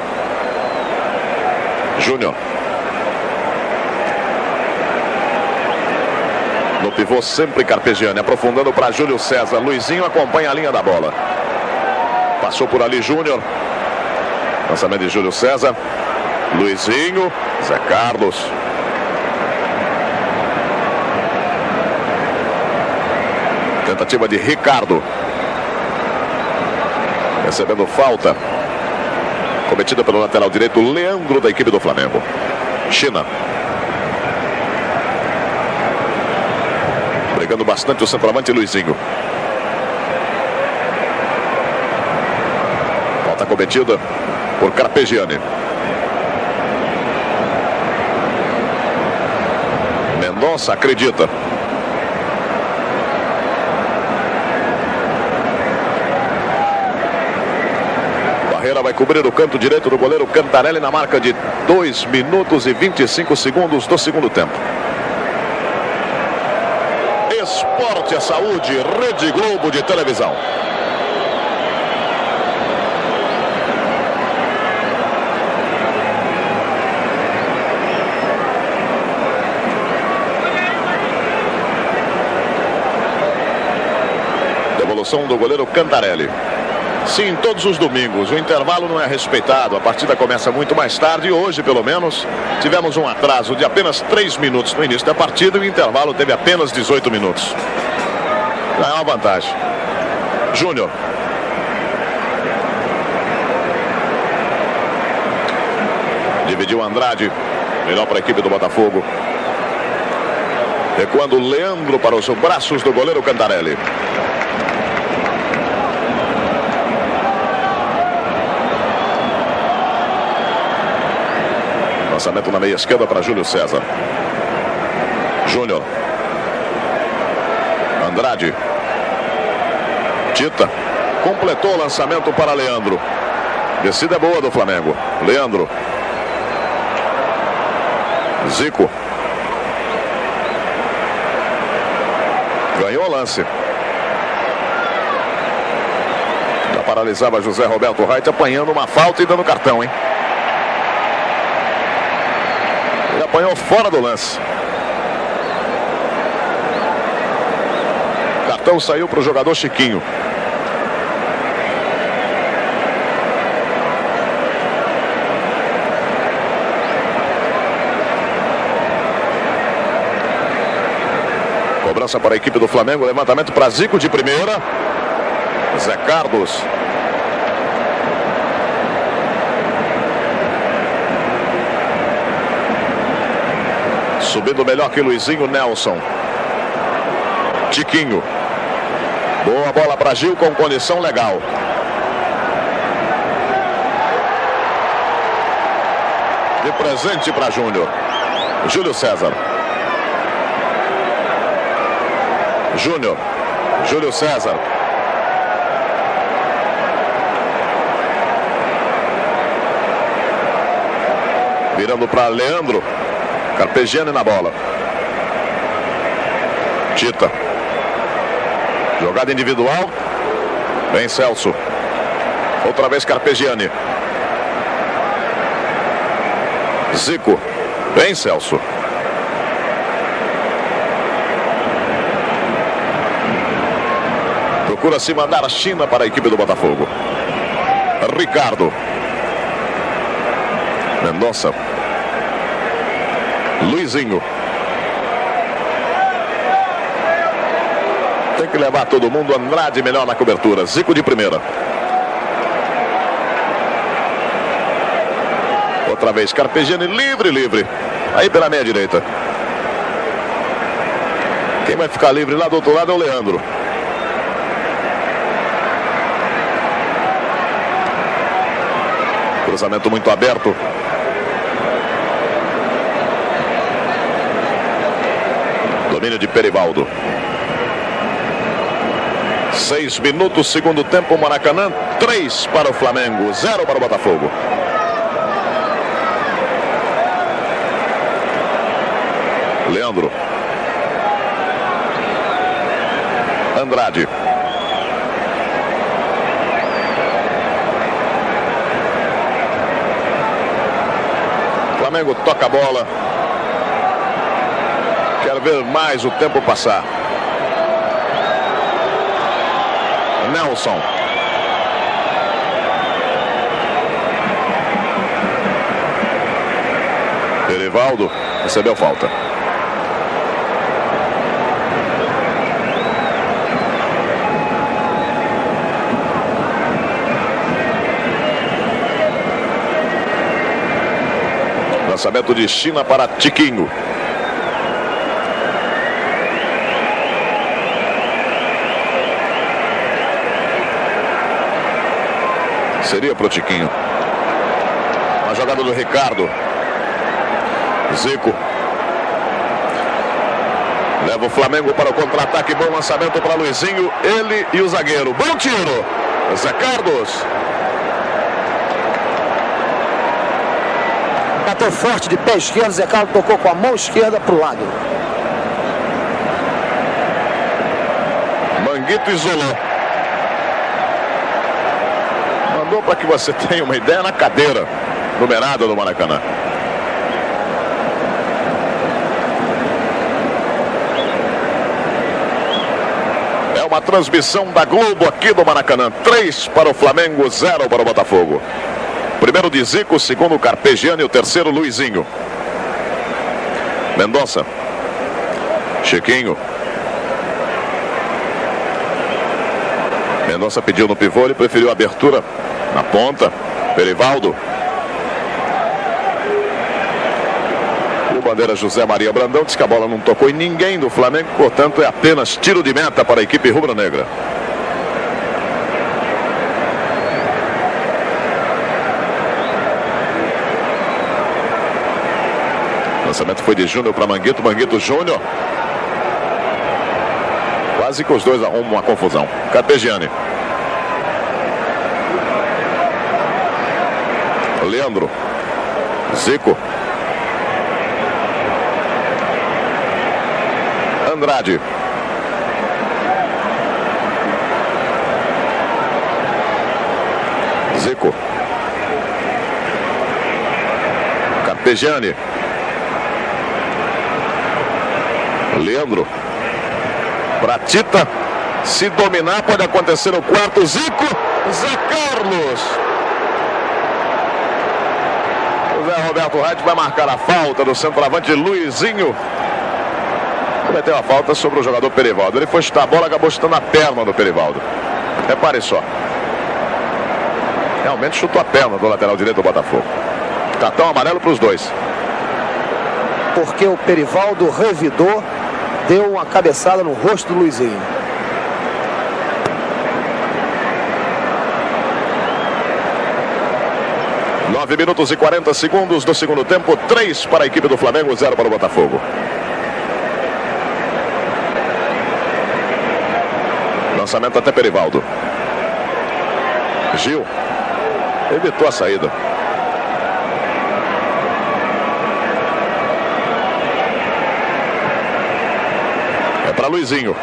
Júnior. Pivô sempre Carpegiani, aprofundando para Júlio César. Luizinho acompanha a linha da bola. Passou por ali Júnior. Lançamento de Júlio César. Luizinho. Zé Carlos. Tentativa de Ricardo. Recebendo falta. Cometida pelo lateral direito, Leandro, da equipe do Flamengo. China. Brigando bastante o centroavante Luizinho. Falta cometida por Carpegiani. Mendonça acredita. Barreira vai cobrir o canto direito do goleiro Cantarelli na marca de 2 minutos e 25 segundos do segundo tempo. Esporte é saúde, Rede Globo de televisão. Devolução do goleiro Cantarelli. Sim, todos os domingos. O intervalo não é respeitado. A partida começa muito mais tarde hoje, pelo menos, tivemos um atraso de apenas 3 minutos no início da partida e o intervalo teve apenas 18 minutos. Já é uma vantagem. Júnior. Dividiu Andrade. Melhor para a equipe do Botafogo. Recuando Leandro para os braços do goleiro Cantarelli. Lançamento na meia esquerda para Júlio César. Júnior. Andrade. Tita. Completou o lançamento para Leandro. Descida boa do Flamengo. Leandro. Zico. Ganhou o lance. Já paralisava José Roberto Reit apanhando uma falta e dando cartão, hein? Ele apanhou fora do lance. Cartão saiu para o jogador Chiquinho. Cobrança para a equipe do Flamengo. Levantamento para Zico de primeira. Zé Carlos. Subindo melhor que Luizinho Nelson. Tiquinho. Boa bola para Gil com condição legal. De presente para Júnior. Júlio César. Júnior. Júlio César. Virando para Leandro. Carpegiani na bola. Tita. Jogada individual. Vem Celso. Outra vez Carpegiani. Zico. Vem Celso. Procura se mandar a China para a equipe do Botafogo. Ricardo. Mendonça. Luizinho. Tem que levar todo mundo. Andrade melhor na cobertura. Zico de primeira. Outra vez Carpegiani livre, livre. Aí pela meia direita. Quem vai ficar livre lá do outro lado é o Leandro. Cruzamento muito aberto. Domínio de Perivaldo. Seis minutos, segundo tempo, Maracanã. Três para o Flamengo, zero para o Botafogo. Leandro. Andrade. Flamengo toca a bola ver mais o tempo passar. Nelson. Erivaldo recebeu falta. Lançamento de China para Tiquinho. Seria pro Tiquinho. Uma jogada do Ricardo. Zico. Leva o Flamengo para o contra-ataque. Bom lançamento para Luizinho. Ele e o zagueiro. Bom tiro. Zé Carlos. Bateu forte de pé esquerdo. Zé Carlos tocou com a mão esquerda para o lado. Manguito isolou. Mandou para que você tenha uma ideia na cadeira numerada do Maracanã. É uma transmissão da Globo aqui do Maracanã. 3 para o Flamengo, 0 para o Botafogo. Primeiro de Zico, segundo Carpegiani o terceiro Luizinho. Mendonça. Chiquinho. Mendonça pediu no pivô, ele preferiu a abertura na ponta. Perivaldo. O bandeira José Maria Brandão disse que a bola não tocou em ninguém do Flamengo, portanto é apenas tiro de meta para a equipe rubro-negra. Lançamento foi de Júnior para Manguito, Manguito Júnior. Quase que os dois arrumam uma confusão. Carpegiani. Leandro. Zico. Andrade. Zico. Carpegiani. Leandro. Para Tita. Se dominar, pode acontecer o quarto. Zico. Zé Carlos. Roberto Reit vai marcar a falta do centroavante Luizinho. Cometeu a falta sobre o jogador Perivaldo. Ele foi chutar a bola, acabou chutando a perna do Perivaldo. Repare só. Realmente chutou a perna do lateral direito do Botafogo. Cartão amarelo para os dois. Porque o Perivaldo revidou, deu uma cabeçada no rosto do Luizinho. Nove minutos e 40 segundos do segundo tempo. Três para a equipe do Flamengo, zero para o Botafogo. Lançamento até Perivaldo. Gil. Evitou a saída. É para Luizinho.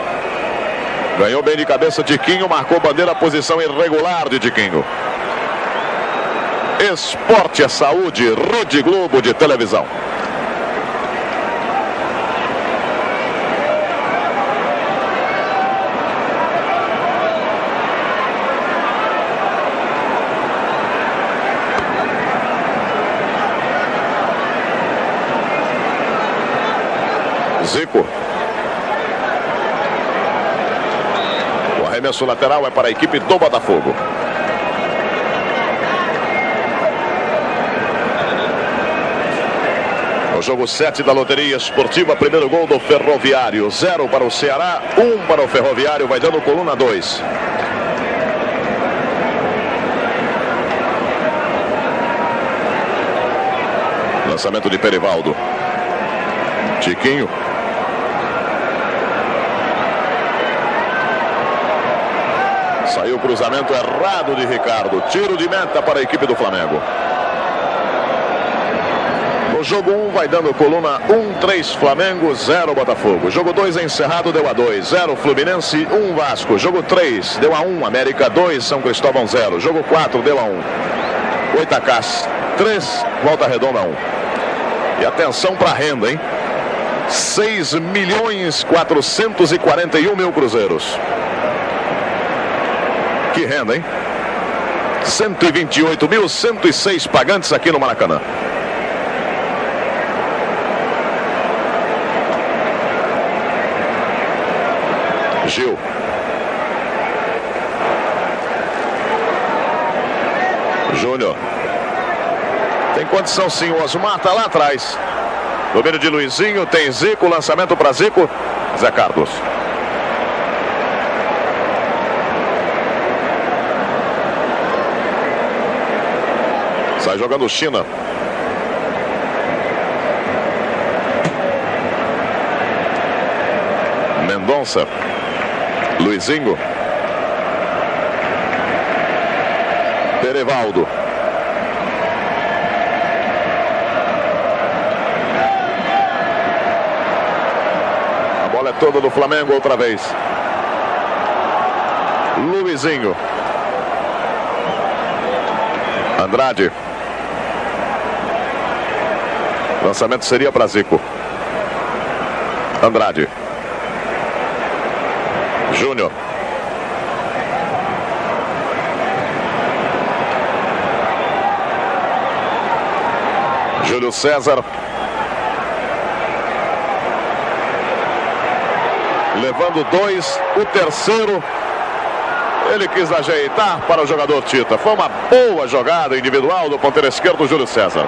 Ganhou bem de cabeça Tiquinho, marcou bandeira, posição irregular de Tiquinho. Esporte é saúde, Rede Globo de televisão. Zico. O arremesso lateral é para a equipe do Botafogo. Jogo 7 da loteria esportiva, primeiro gol do Ferroviário. Zero para o Ceará, um para o Ferroviário, vai dando coluna 2. Lançamento de Perivaldo. Tiquinho. Saiu o cruzamento errado de Ricardo. Tiro de meta para a equipe do Flamengo. Jogo 1 um, vai dando coluna 1, um, 3 Flamengo, 0 Botafogo. Jogo 2 é encerrado, deu a 2. 0 Fluminense, 1 um Vasco. Jogo 3 deu a 1 América, 2 São Cristóvão, 0. Jogo 4 deu a 1 Oitacás, 3 Volta Redonda, 1. E atenção para a renda, hein? 6 milhões 441 mil cruzeiros. Que renda, hein? 128.106 pagantes aqui no Maracanã. Gil. Júnior. Tem condição sim, o Osmar tá lá atrás. Domínio de Luizinho, tem Zico, lançamento para Zico. Zé Carlos. Sai jogando China. Mendonça. Luizinho. Perevaldo. A bola é toda do Flamengo outra vez. Luizinho. Andrade. Lançamento seria para Zico. Andrade. Júnior. Júlio César. Levando dois, o terceiro. Ele quis ajeitar para o jogador Tita. Foi uma boa jogada individual do ponteiro esquerdo, Júlio César.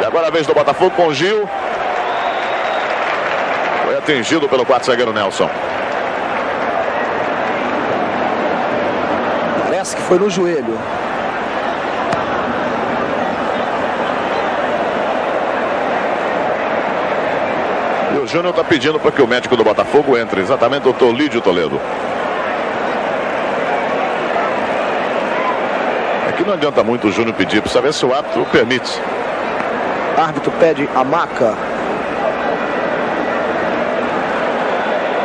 E agora a vez do Botafogo com Gil. Foi atingido pelo quarto zagueiro Nelson. Que foi no joelho. E o Júnior está pedindo para que o médico do Botafogo entre. Exatamente o Tolídio Toledo. É que não adianta muito o Júnior pedir, precisa ver se o árbitro permite. Árbitro pede a maca.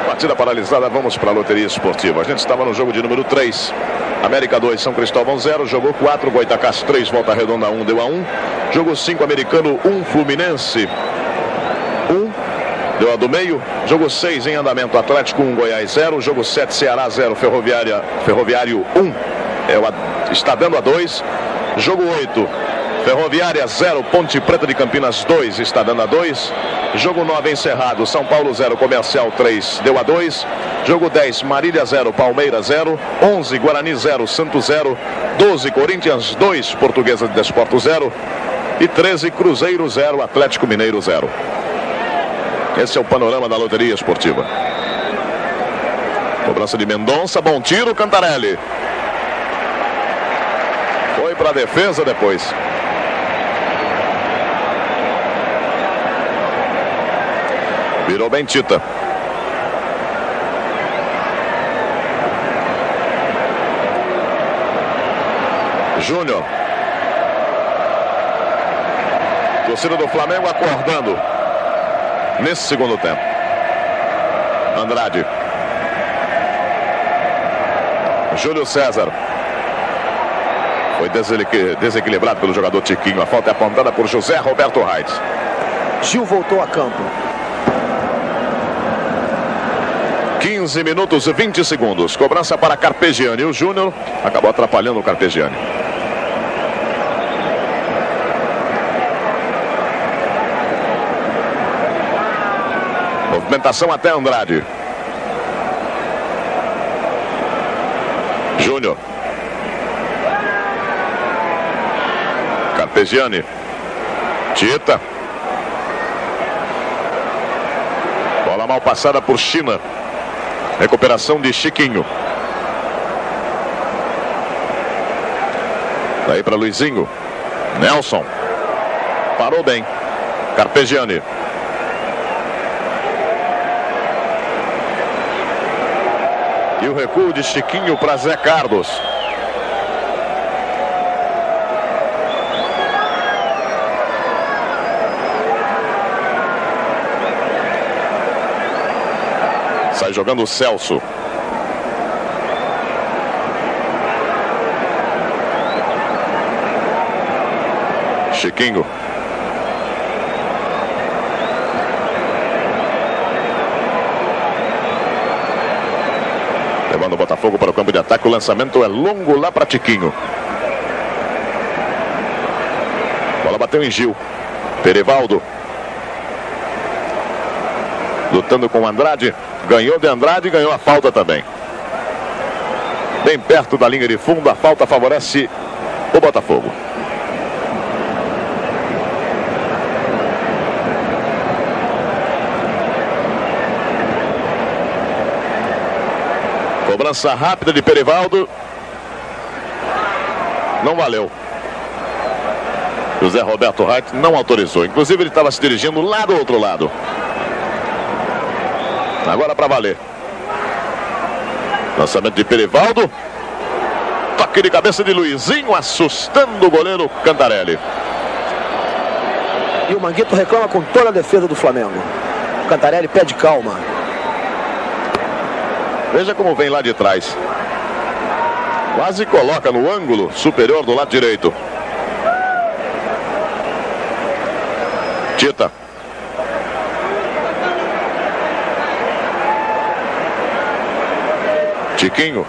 Partida paralisada, vamos para a loteria esportiva. A gente estava no jogo de número 3. América 2, São Cristóvão 0. Jogou 4, Goitacás 3, Volta Redonda 1, deu a 1. Jogo 5, Americano 1, Fluminense 1. Deu a do meio. Jogo 6 em andamento, Atlético 1, Goiás 0. Jogo 7, Ceará 0, Ferroviária, Ferroviário 1. É está dando a 2. Jogo 8, Ferroviária 0, Ponte Preta de Campinas 2, está dando a 2. Jogo 9 encerrado, São Paulo 0, Comercial 3, deu a 2. Jogo 10, Marília 0, Palmeiras 0. 11, Guarani 0, Santos 0. 12, Corinthians 2, Portuguesa de Desporto 0. E 13, Cruzeiro 0, Atlético Mineiro 0. Esse é o panorama da loteria esportiva. Cobrança de Mendonça, bom tiro, Cantarelli. Foi para a defesa depois. Virou bem Tita. Júnior. Torcida do Flamengo acordando nesse segundo tempo. Andrade. Júlio César. Foi desequil- desequilibrado pelo jogador Tiquinho. A falta é apontada por José Roberto Reit. Gil voltou a campo. 15 minutos e 20 segundos. Cobrança para Carpegiani. O Júnior acabou atrapalhando o Carpegiani. Movimentação até Andrade. Júnior. Carpegiani. Tita. Bola mal passada por China. Recuperação de Chiquinho. Daí para Luizinho. Nelson. Parou bem. Carpegiani. E o recuo de Chiquinho para Zé Carlos. Jogando o Celso. Chiquinho. Levando o Botafogo para o campo de ataque. O lançamento é longo lá para Tiquinho. Bola bateu em Gil. Perivaldo lutando com o Andrade. Ganhou de Andrade e ganhou a falta também. Bem perto da linha de fundo, a falta favorece o Botafogo. Cobrança rápida de Perivaldo. Não valeu. José Roberto Reit não autorizou. Inclusive, ele estava se dirigindo lá do outro lado. Agora para valer. Lançamento de Perivaldo. Toque de cabeça de Luizinho, assustando o goleiro Cantarelli. E o Manguito reclama com toda a defesa do Flamengo. O Cantarelli pede calma. Veja como vem lá de trás. Quase coloca no ângulo superior do lado direito. Tita. Tiquinho.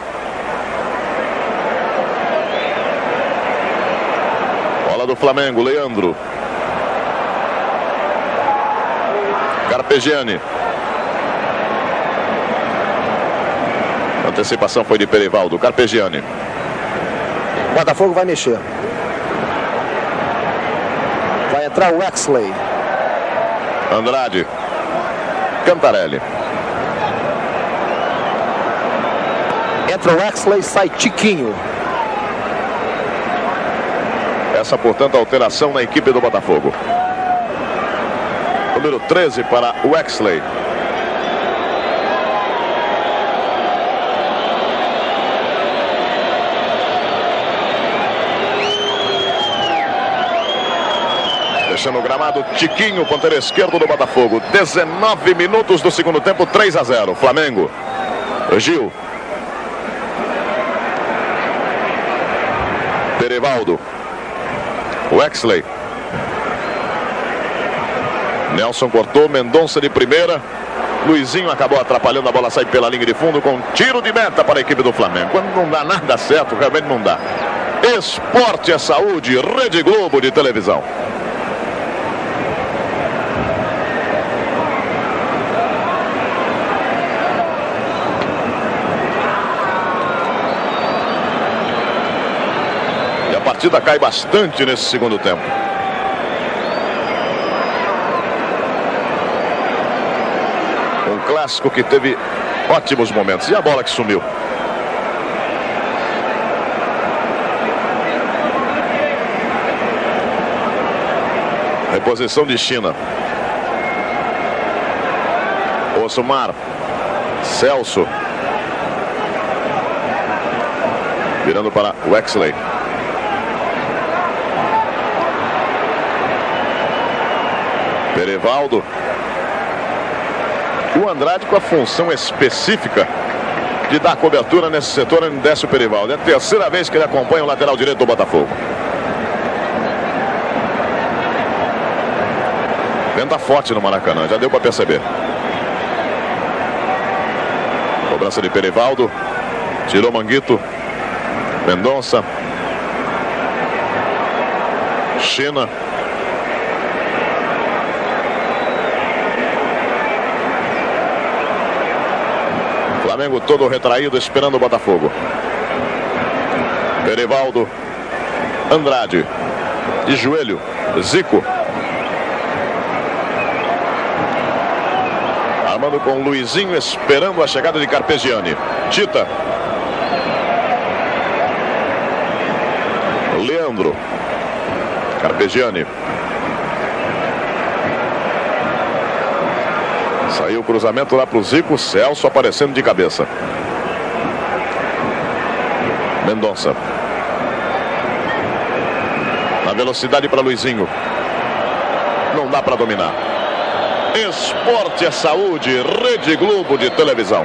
Bola do Flamengo, Leandro. Carpegiani. A antecipação foi de Perivaldo. Carpegiani. O Botafogo vai mexer. Vai entrar o Wexley. Andrade. Cantarelli. Entra o Wexley, sai Tiquinho. Essa, portanto, a alteração na equipe do Botafogo. Número 13 para o Wexley. Deixando o gramado, Tiquinho, ponteiro esquerdo do Botafogo. 19 minutos do segundo tempo, 3 a 0. Flamengo. Gil. Perivaldo. Wexley. Nelson cortou, Mendonça de primeira. Luizinho acabou atrapalhando, a bola sai pela linha de fundo com tiro de meta para a equipe do Flamengo. Quando não dá nada certo, realmente não dá. Esporte é saúde, Rede Globo de televisão. Partida cai bastante nesse segundo tempo. Um clássico que teve ótimos momentos. E a bola que sumiu. Reposição de China. Osmar. Celso. Virando para Wexley. Perevaldo. O Andrade com a função específica de dar cobertura nesse setor onde desce o Perivaldo. É a terceira vez que ele acompanha o lateral direito do Botafogo. Venta forte no Maracanã, já deu para perceber. Cobrança de Perivaldo. Tirou Manguito. Mendonça. China. Flamengo todo retraído esperando o Botafogo. Perivaldo. Andrade. De joelho. Zico. Armando com Luizinho esperando a chegada de Carpegiani. Tita. Leandro. Carpegiani. Saiu o cruzamento lá para o Zico. Celso aparecendo de cabeça. Mendonça. Na velocidade para Luizinho. Não dá para dominar. Esporte é saúde, Rede Globo de televisão.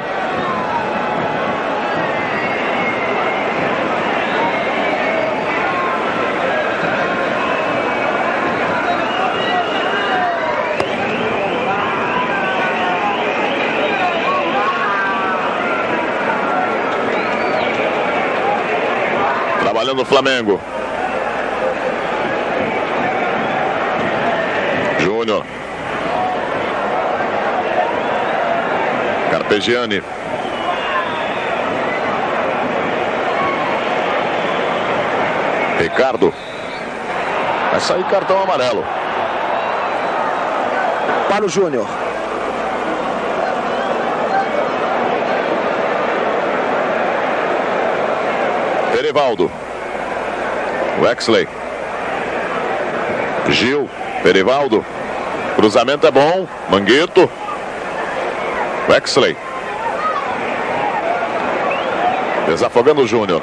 Trabalhando o Flamengo. Júnior. Carpegiani. Ricardo. Vai sair cartão amarelo. Para o Júnior. Perivaldo. Wexley. Gil. Perivaldo. Cruzamento é bom. Manguito. Wexley. Desafogando o Júnior.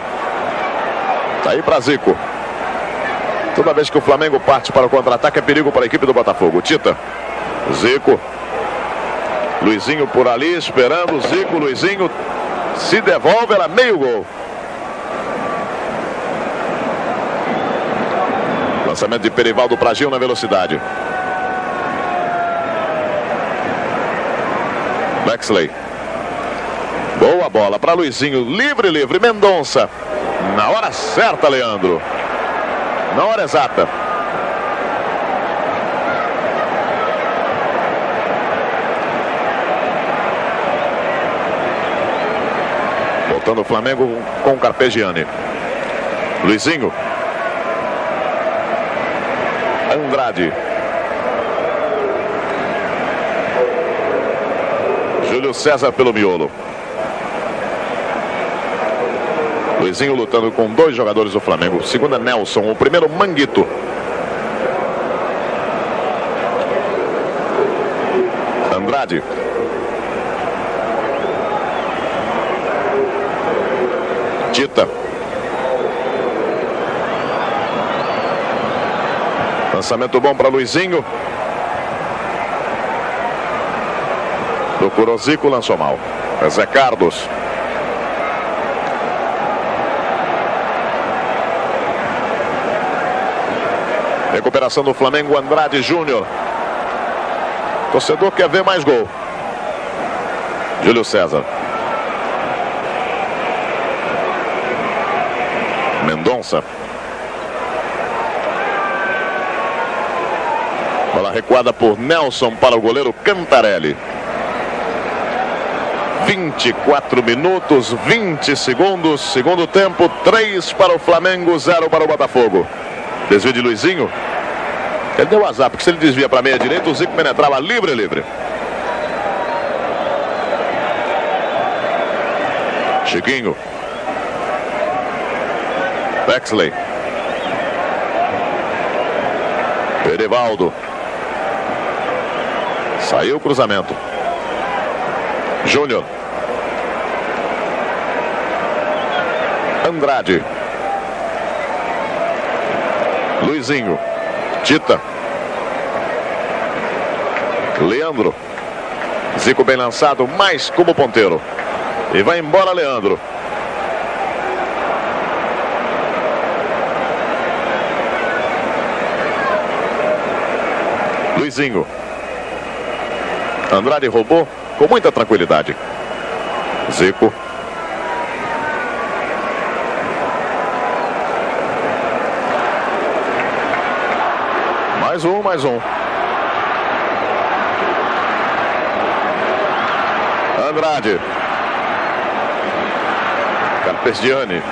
Tá aí para Zico. Toda vez que o Flamengo parte para o contra-ataque é perigo para a equipe do Botafogo. Tita. Zico. Luizinho por ali esperando. Zico, Luizinho se devolve, era meio gol. Lançamento de Perivaldo para Gil na velocidade. Bexley. Boa bola para Luizinho. Livre, livre. Mendonça. Na hora certa, Leandro. Na hora exata. Voltando o Flamengo com Carpegiani. Luizinho. Andrade. Júlio César pelo miolo. Luizinho lutando com dois jogadores do Flamengo. Segunda é Nelson. O primeiro Manguito. Andrade. Tita. Lançamento bom para Luizinho. Procurou Zico, lançou mal. É Zé Carlos. Recuperação do Flamengo, Andrade Júnior. Torcedor quer ver mais gol. Júlio César. Mendonça. Bola recuada por Nelson para o goleiro Cantarelli. 24 minutos, 20 segundos. Segundo tempo, 3 para o Flamengo, 0 para o Botafogo. Desvio de Luizinho. Ele deu azar, porque se ele desvia para a meia direita, o Zico penetrava livre, livre. Chiquinho. Bexley. Perivaldo. Saiu o cruzamento. Júnior. Andrade. Luizinho. Tita. Leandro. Zico bem lançado, mais como ponteiro. E vai embora Leandro. Luizinho. Andrade roubou com muita tranquilidade. Zico. Mais um, mais um. Andrade. Carpegiani.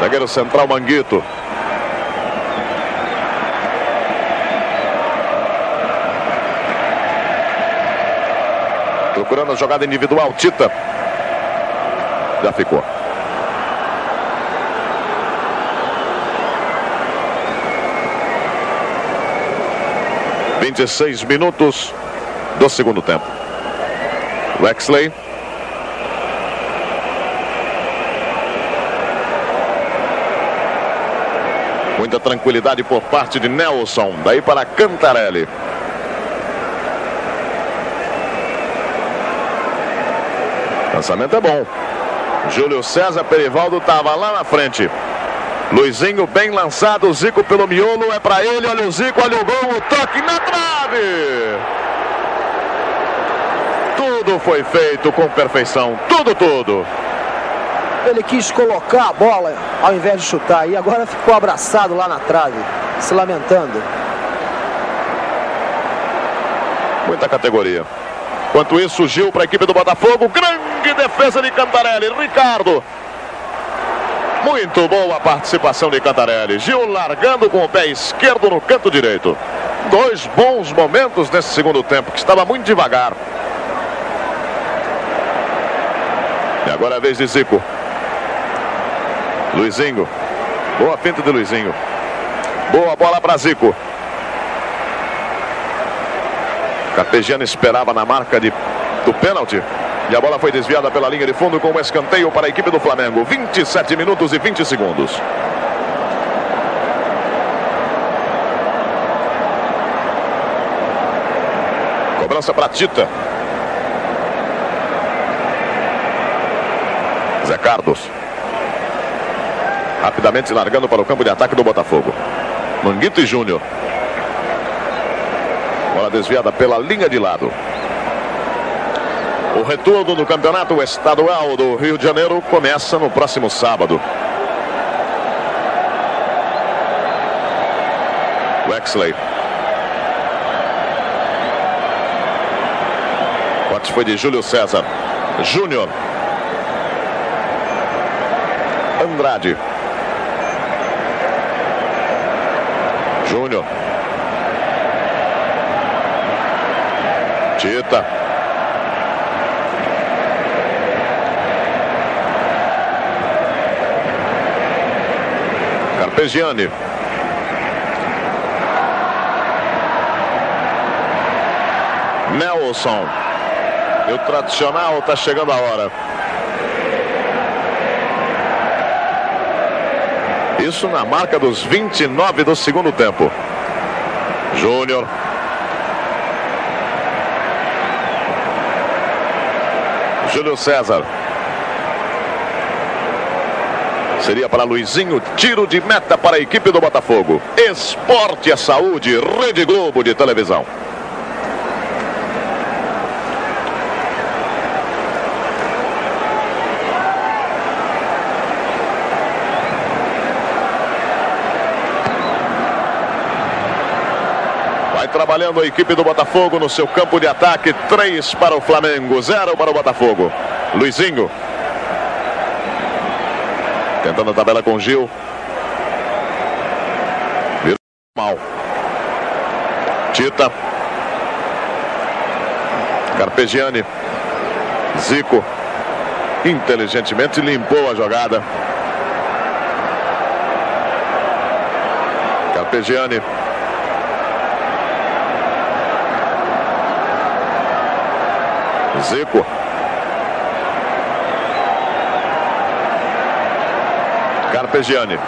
Zagueiro central Manguito. Procurando a jogada individual, Tita. Já ficou. Vinte e seis minutos do segundo tempo. Wexley. Muita tranquilidade por parte de Nelson. Daí para Cantarelli. Lançamento é bom. Júlio César Perivaldo estava lá na frente. Luizinho bem lançado, Zico pelo miolo, é para ele, olha o Zico, olha o gol, o toque na trave. Tudo foi feito com perfeição, tudo, tudo. Ele quis colocar a bola ao invés de chutar e agora ficou abraçado lá na trave, se lamentando. Muita categoria. Enquanto isso, Gil para a equipe do Botafogo. Grande defesa de Cantarelli. Ricardo. Muito boa a participação de Cantarelli. Gil largando com o pé esquerdo no canto direito. Dois bons momentos nesse segundo tempo, que estava muito devagar. E agora é a vez de Zico. Luizinho. Boa finta de Luizinho. Boa bola para Zico. Carpegiani esperava na marca de, do pênalti. E a bola foi desviada pela linha de fundo com um escanteio para a equipe do Flamengo. 27 minutos e 20 segundos. Cobrança para Tita. Zé Carlos. Rapidamente largando para o campo de ataque do Botafogo. Manguito e Júnior. Bola desviada pela linha de lado. O retorno do campeonato estadual do Rio de Janeiro começa no próximo sábado. Wexley. Corte foi de Júlio César. Júnior. Andrade. Júnior. Tita. Carpegiani. Nelson. E o tradicional está chegando a hora. Isso na marca dos 29 do segundo tempo. Júnior. Júlio César. Seria para Luizinho, tiro de meta para a equipe do Botafogo. Esporte é saúde, Rede Globo de televisão. Trabalhando a equipe do Botafogo no seu campo de ataque. Três para o Flamengo, zero para o Botafogo. Luizinho. Tentando a tabela com Gil. Virou mal. Tita. Carpegiani. Zico. Inteligentemente limpou a jogada. Carpegiani. Zico. Carpegiani.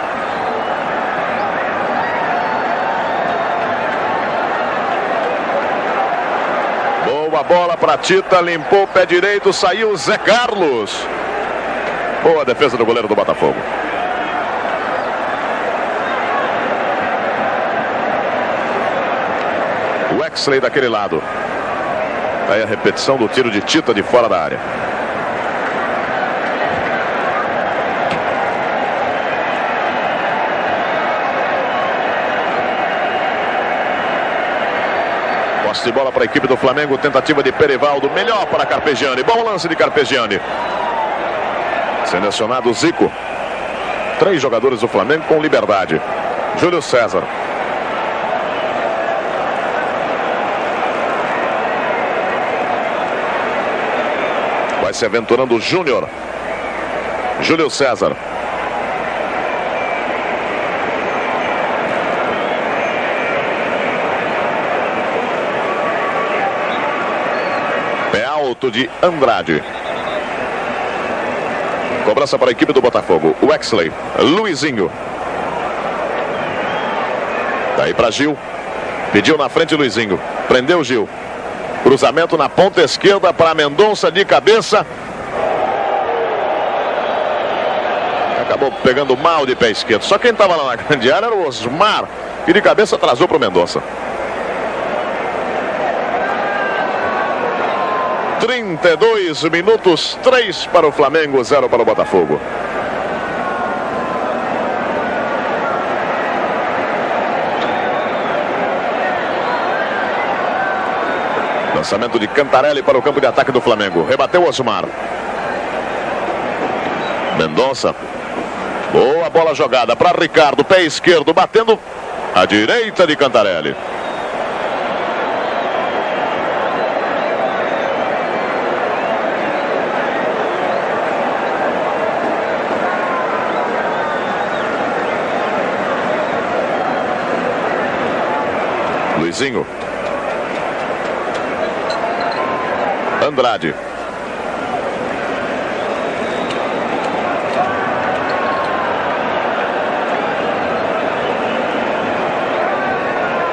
Boa bola para Tita, limpou o pé direito, saiu Zé Carlos. Boa defesa do goleiro do Botafogo. Wexley daquele lado. Aí a repetição do tiro de Tita de fora da área. Posse de bola para a equipe do Flamengo. Tentativa de Perivaldo. Melhor para Carpegiani. Bom lance de Carpegiani. Selecionado Zico. Três jogadores do Flamengo com liberdade. Júlio César. Vai se aventurando o Júnior. Júlio César. De Andrade. Cobrança para a equipe do Botafogo. Wexley. Luizinho. Daí para Gil. Pediu na frente Luizinho. Prendeu Gil. Cruzamento na ponta esquerda para Mendonça de cabeça. Acabou pegando mal de pé esquerdo. Só quem estava lá na grande área era o Osmar, que de cabeça atrasou para o Mendonça. 32 minutos, 3 para o Flamengo, 0 para o Botafogo. Lançamento de Cantarelli para o campo de ataque do Flamengo. Rebateu Osmar. Mendonça. Boa bola jogada para Ricardo, pé esquerdo, batendo à direita de Cantarelli. Luizinho. Andrade.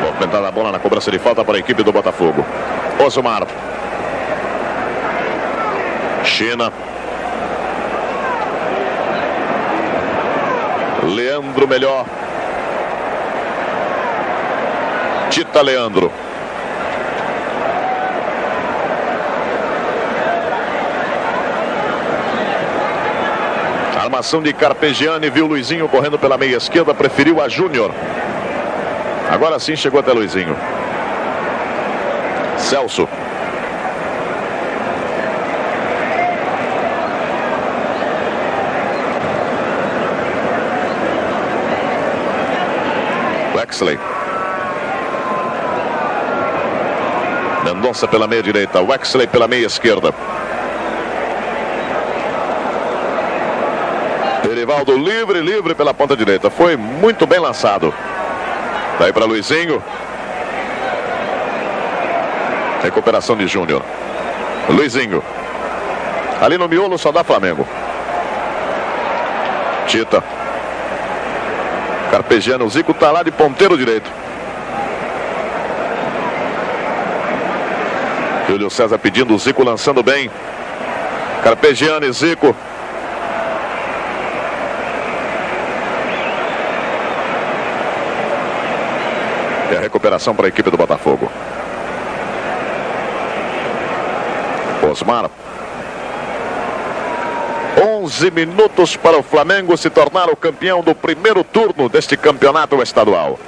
Movimentada a bola na cobrança de falta para a equipe do Botafogo. Osmar. China. Leandro melhor. Tita Leandro. Armação de Carpegiani, viu Luizinho correndo pela meia esquerda, preferiu a Júnior. Agora sim chegou até Luizinho. Celso. Wexley. Mendonça pela meia direita, Wexley pela meia esquerda. Erivaldo livre, livre pela ponta direita. Foi muito bem lançado. Daí para Luizinho. Recuperação de Júnior. Luizinho. Ali no miolo só dá Flamengo. Tita. Carpegiano, Zico tá lá de ponteiro direito. Júlio César pedindo, o Zico lançando bem. Carpegiano e Zico. E a recuperação para a equipe do Botafogo. Osmar. 11 minutos para o Flamengo se tornar o campeão do primeiro turno deste campeonato estadual.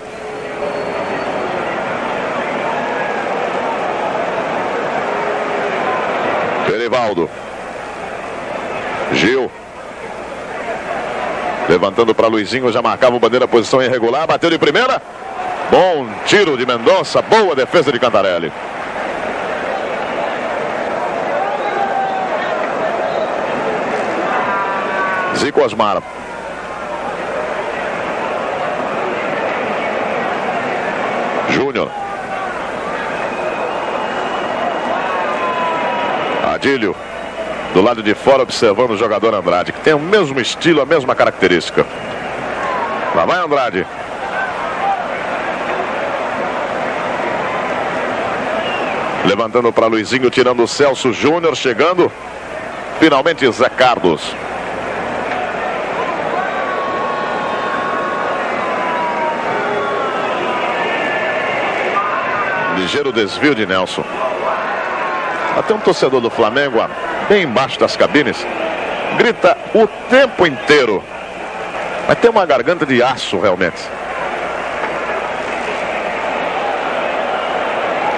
Perivaldo. Gil. Levantando para Luizinho, já marcava o bandeira posição irregular, bateu de primeira. Bom tiro de Mendonça, boa defesa de Cantarelli. Zico Osmar. Júnior. Adílio. Do lado de fora observando o jogador Andrade, que tem o mesmo estilo, a mesma característica. Lá vai Andrade. Levantando para Luizinho, tirando o Celso Júnior, chegando. Finalmente Zé Carlos. Ligeiro desvio de Nelson. Até um torcedor do Flamengo, bem embaixo das cabines, grita o tempo inteiro. Mas tem uma garganta de aço realmente.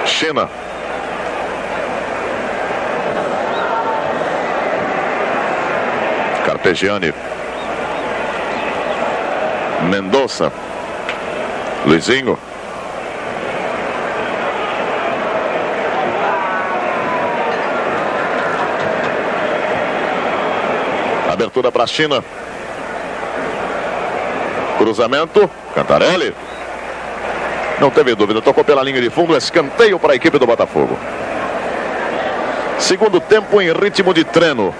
China. Carpegiani. Mendonça. Luizinho. Para a China. Cruzamento. Cantarelli. Não teve dúvida. Tocou pela linha de fundo. Escanteio para a equipe do Botafogo. Segundo tempo em ritmo de treino.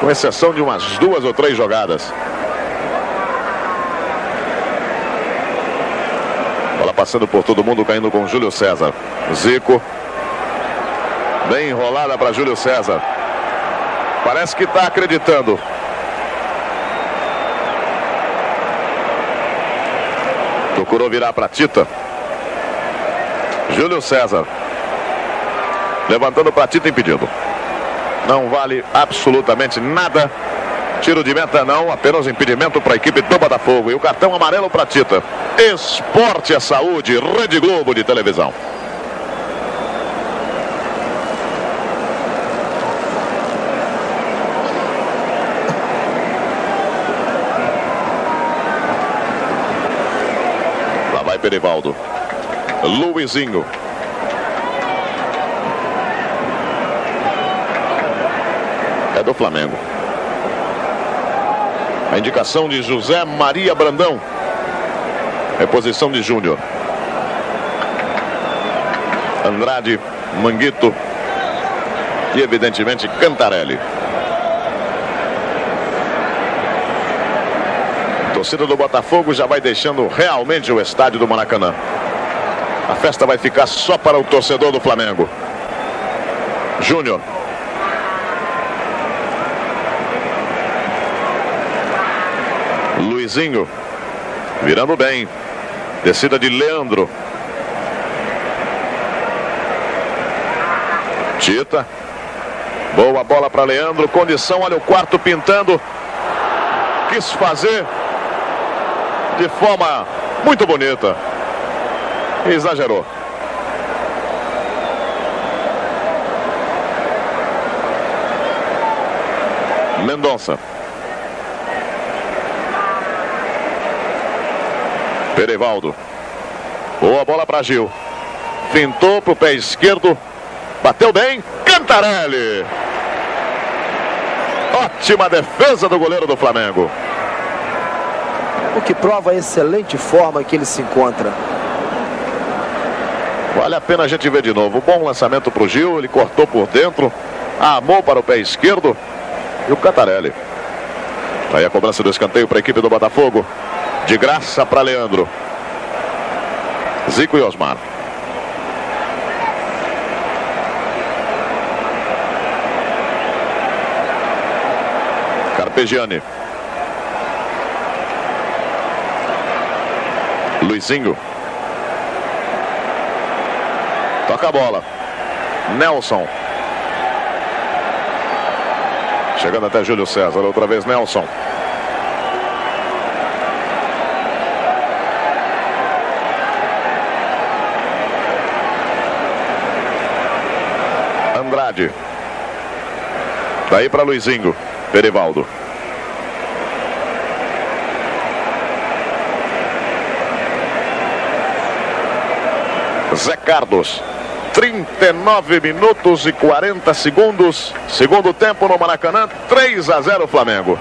Com exceção de umas duas ou três jogadas. Bola passando por todo mundo, caindo com Júlio César. Zico. Bem enrolada para Júlio César. Parece que está acreditando. Procurou virar para Tita. Júlio César. Levantando para Tita impedido. Não vale absolutamente nada. Tiro de meta não, apenas impedimento para a equipe do Botafogo. E o cartão amarelo para Tita. Esporte é saúde, Rede Globo de televisão. Perivaldo. Luizinho. É do Flamengo. A indicação de José Maria Brandão. Reposição de Júnior. Andrade, Manguito e evidentemente Cantarelli. Torcida do Botafogo já vai deixando realmente o estádio do Maracanã. A festa vai ficar só para o torcedor do Flamengo. Júnior. Luizinho. Virando bem. Descida de Leandro. Tita. Boa bola para Leandro. Condição, olha o quarto pintando. Quis fazer de forma muito bonita. Exagerou. Mendonça. Perevaldo. Boa bola para Gil. Fintou para o pé esquerdo. Bateu bem. Cantarelli. Ótima defesa do goleiro do Flamengo. O que prova a excelente forma que ele se encontra. Vale a pena a gente ver de novo. Bom lançamento para o Gil. Ele cortou por dentro. Amou para o pé esquerdo. E o Cantarelli. Aí a cobrança do escanteio para a equipe do Botafogo. De graça para Leandro. Zico e Osmar. Carpegiani. Luizinho. Toca a bola. Nelson. Chegando até Júlio César. Outra vez Nelson. Andrade. Daí para Luizinho. Perivaldo. Zé Carlos. 39 minutos e 40 segundos. Segundo tempo no Maracanã, 3 a 0 Flamengo.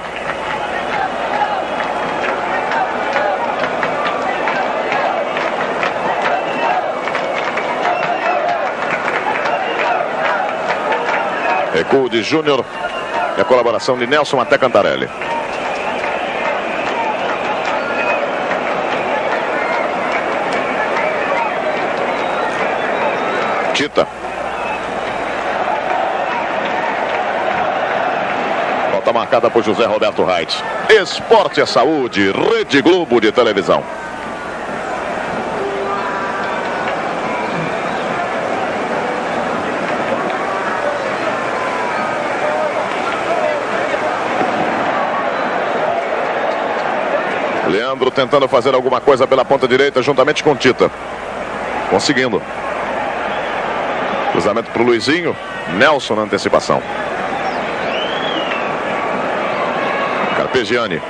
Recuo de Júnior e a colaboração de Nelson até Cantarelli. Tita. Falta marcada por José Roberto Reit. Esporte é saúde, Rede Globo de televisão. Leandro tentando fazer alguma coisa pela ponta direita juntamente com Tita. Conseguindo. Cruzamento para o Luizinho. Nelson na antecipação. Carpegiani.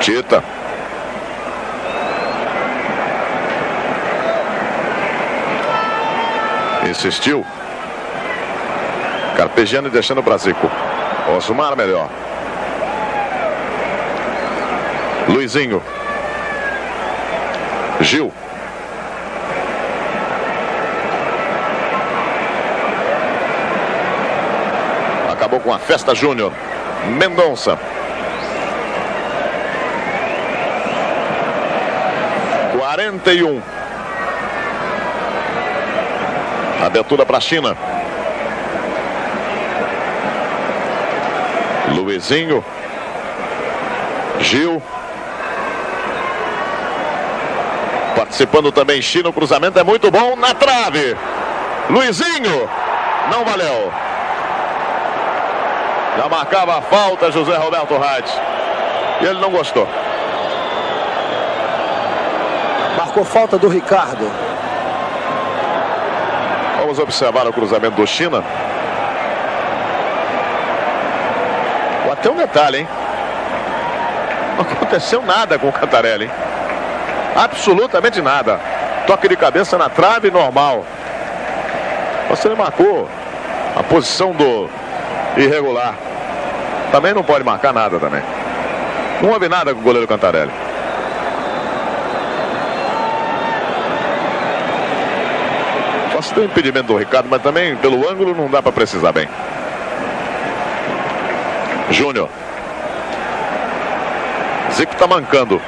Tita. Insistiu. Carpegiani deixando o Brasico. Osmar melhor. Luizinho. Gil. Acabou com a festa Júnior. Mendonça. Quarenta e um. Abertura para a China. Luizinho. Gil. Participando também China. O cruzamento é muito bom na trave. Luizinho. Não valeu. Já marcava a falta José Roberto Rades. E ele não gostou. Marcou falta do Ricardo. Vamos observar o cruzamento do China. Até um detalhe, hein? Não aconteceu nada com o Cantarelli, hein? Absolutamente nada. Toque de cabeça na trave normal. Você marcou a posição do irregular. Também não pode marcar nada também. Não houve nada com o goleiro Cantarelli. Parece ter um impedimento do Ricardo, mas também pelo ângulo não dá para precisar bem. Júnior. Zico está mancando.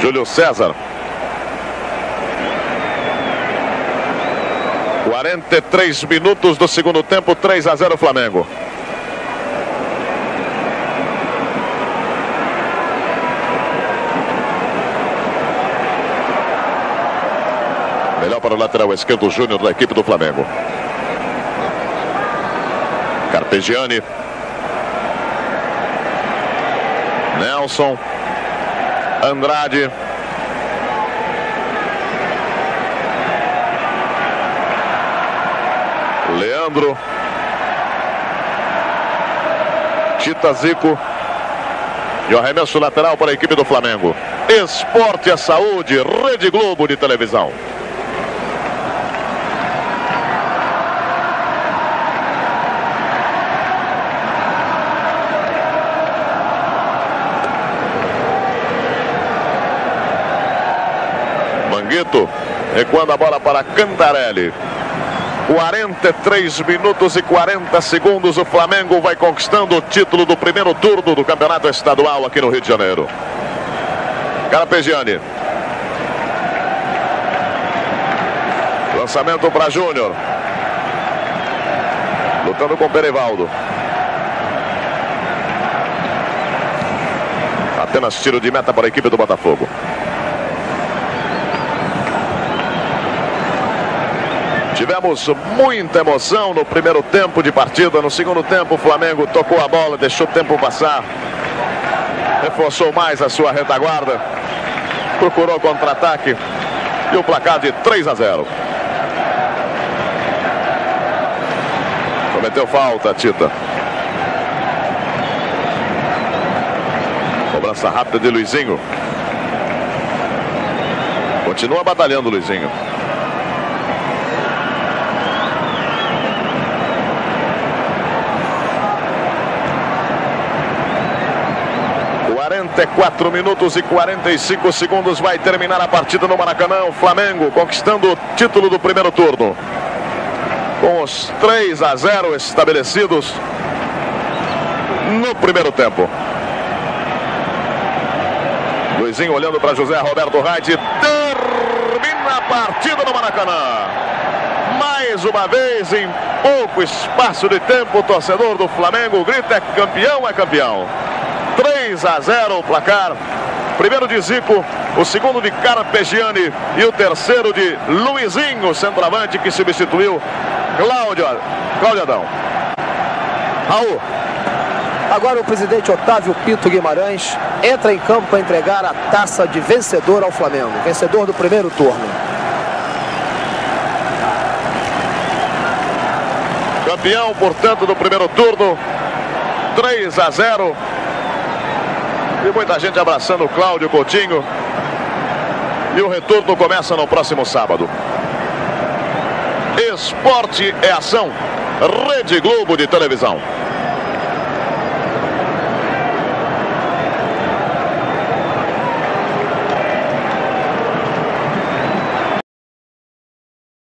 Júlio César. 43 minutos do segundo tempo, 3 a 0 Flamengo. Melhor para o lateral esquerdo Júnior da equipe do Flamengo. Carpegiani. Nelson. Andrade. Leandro. Tita Zico. E o arremesso lateral para a equipe do Flamengo. Esporte a saúde, Rede Globo de televisão. Recuando a bola para Cantarelli. 43 minutos e 40 segundos. O Flamengo vai conquistando o título do primeiro turno do campeonato estadual aqui no Rio de Janeiro. Carpegiani. Lançamento para Júnior. Lutando com Perivaldo. Apenas tiro de meta para a equipe do Botafogo. Tivemos muita emoção no primeiro tempo de partida. No segundo tempo, o Flamengo tocou a bola, deixou o tempo passar. Reforçou mais a sua retaguarda. Procurou contra-ataque. E o placar de 3 a 0. Cometeu falta, Tita. Cobrança rápida de Luizinho. Continua batalhando Luizinho. 44 minutos e 45 segundos vai terminar a partida no Maracanã. O Flamengo conquistando o título do primeiro turno. Com os 3 a 0 estabelecidos no primeiro tempo. Luizinho olhando para José Roberto Reit. Termina a partida no Maracanã. Mais uma vez, em pouco espaço de tempo, o torcedor do Flamengo grita: é campeão, é campeão. 3 a 0 o placar. Primeiro de Zico, o segundo de Carpegiani e o terceiro de Luizinho, centroavante que substituiu Cláudio, Cláudio Adão. Raul. Agora o presidente Otávio Pinto Guimarães entra em campo para entregar a taça de vencedor ao Flamengo, vencedor do primeiro turno. Campeão, portanto, do primeiro turno, 3 a 0 e muita gente abraçando o Cláudio Coutinho. E o retorno começa no próximo sábado. Esporte é ação. Rede Globo de televisão.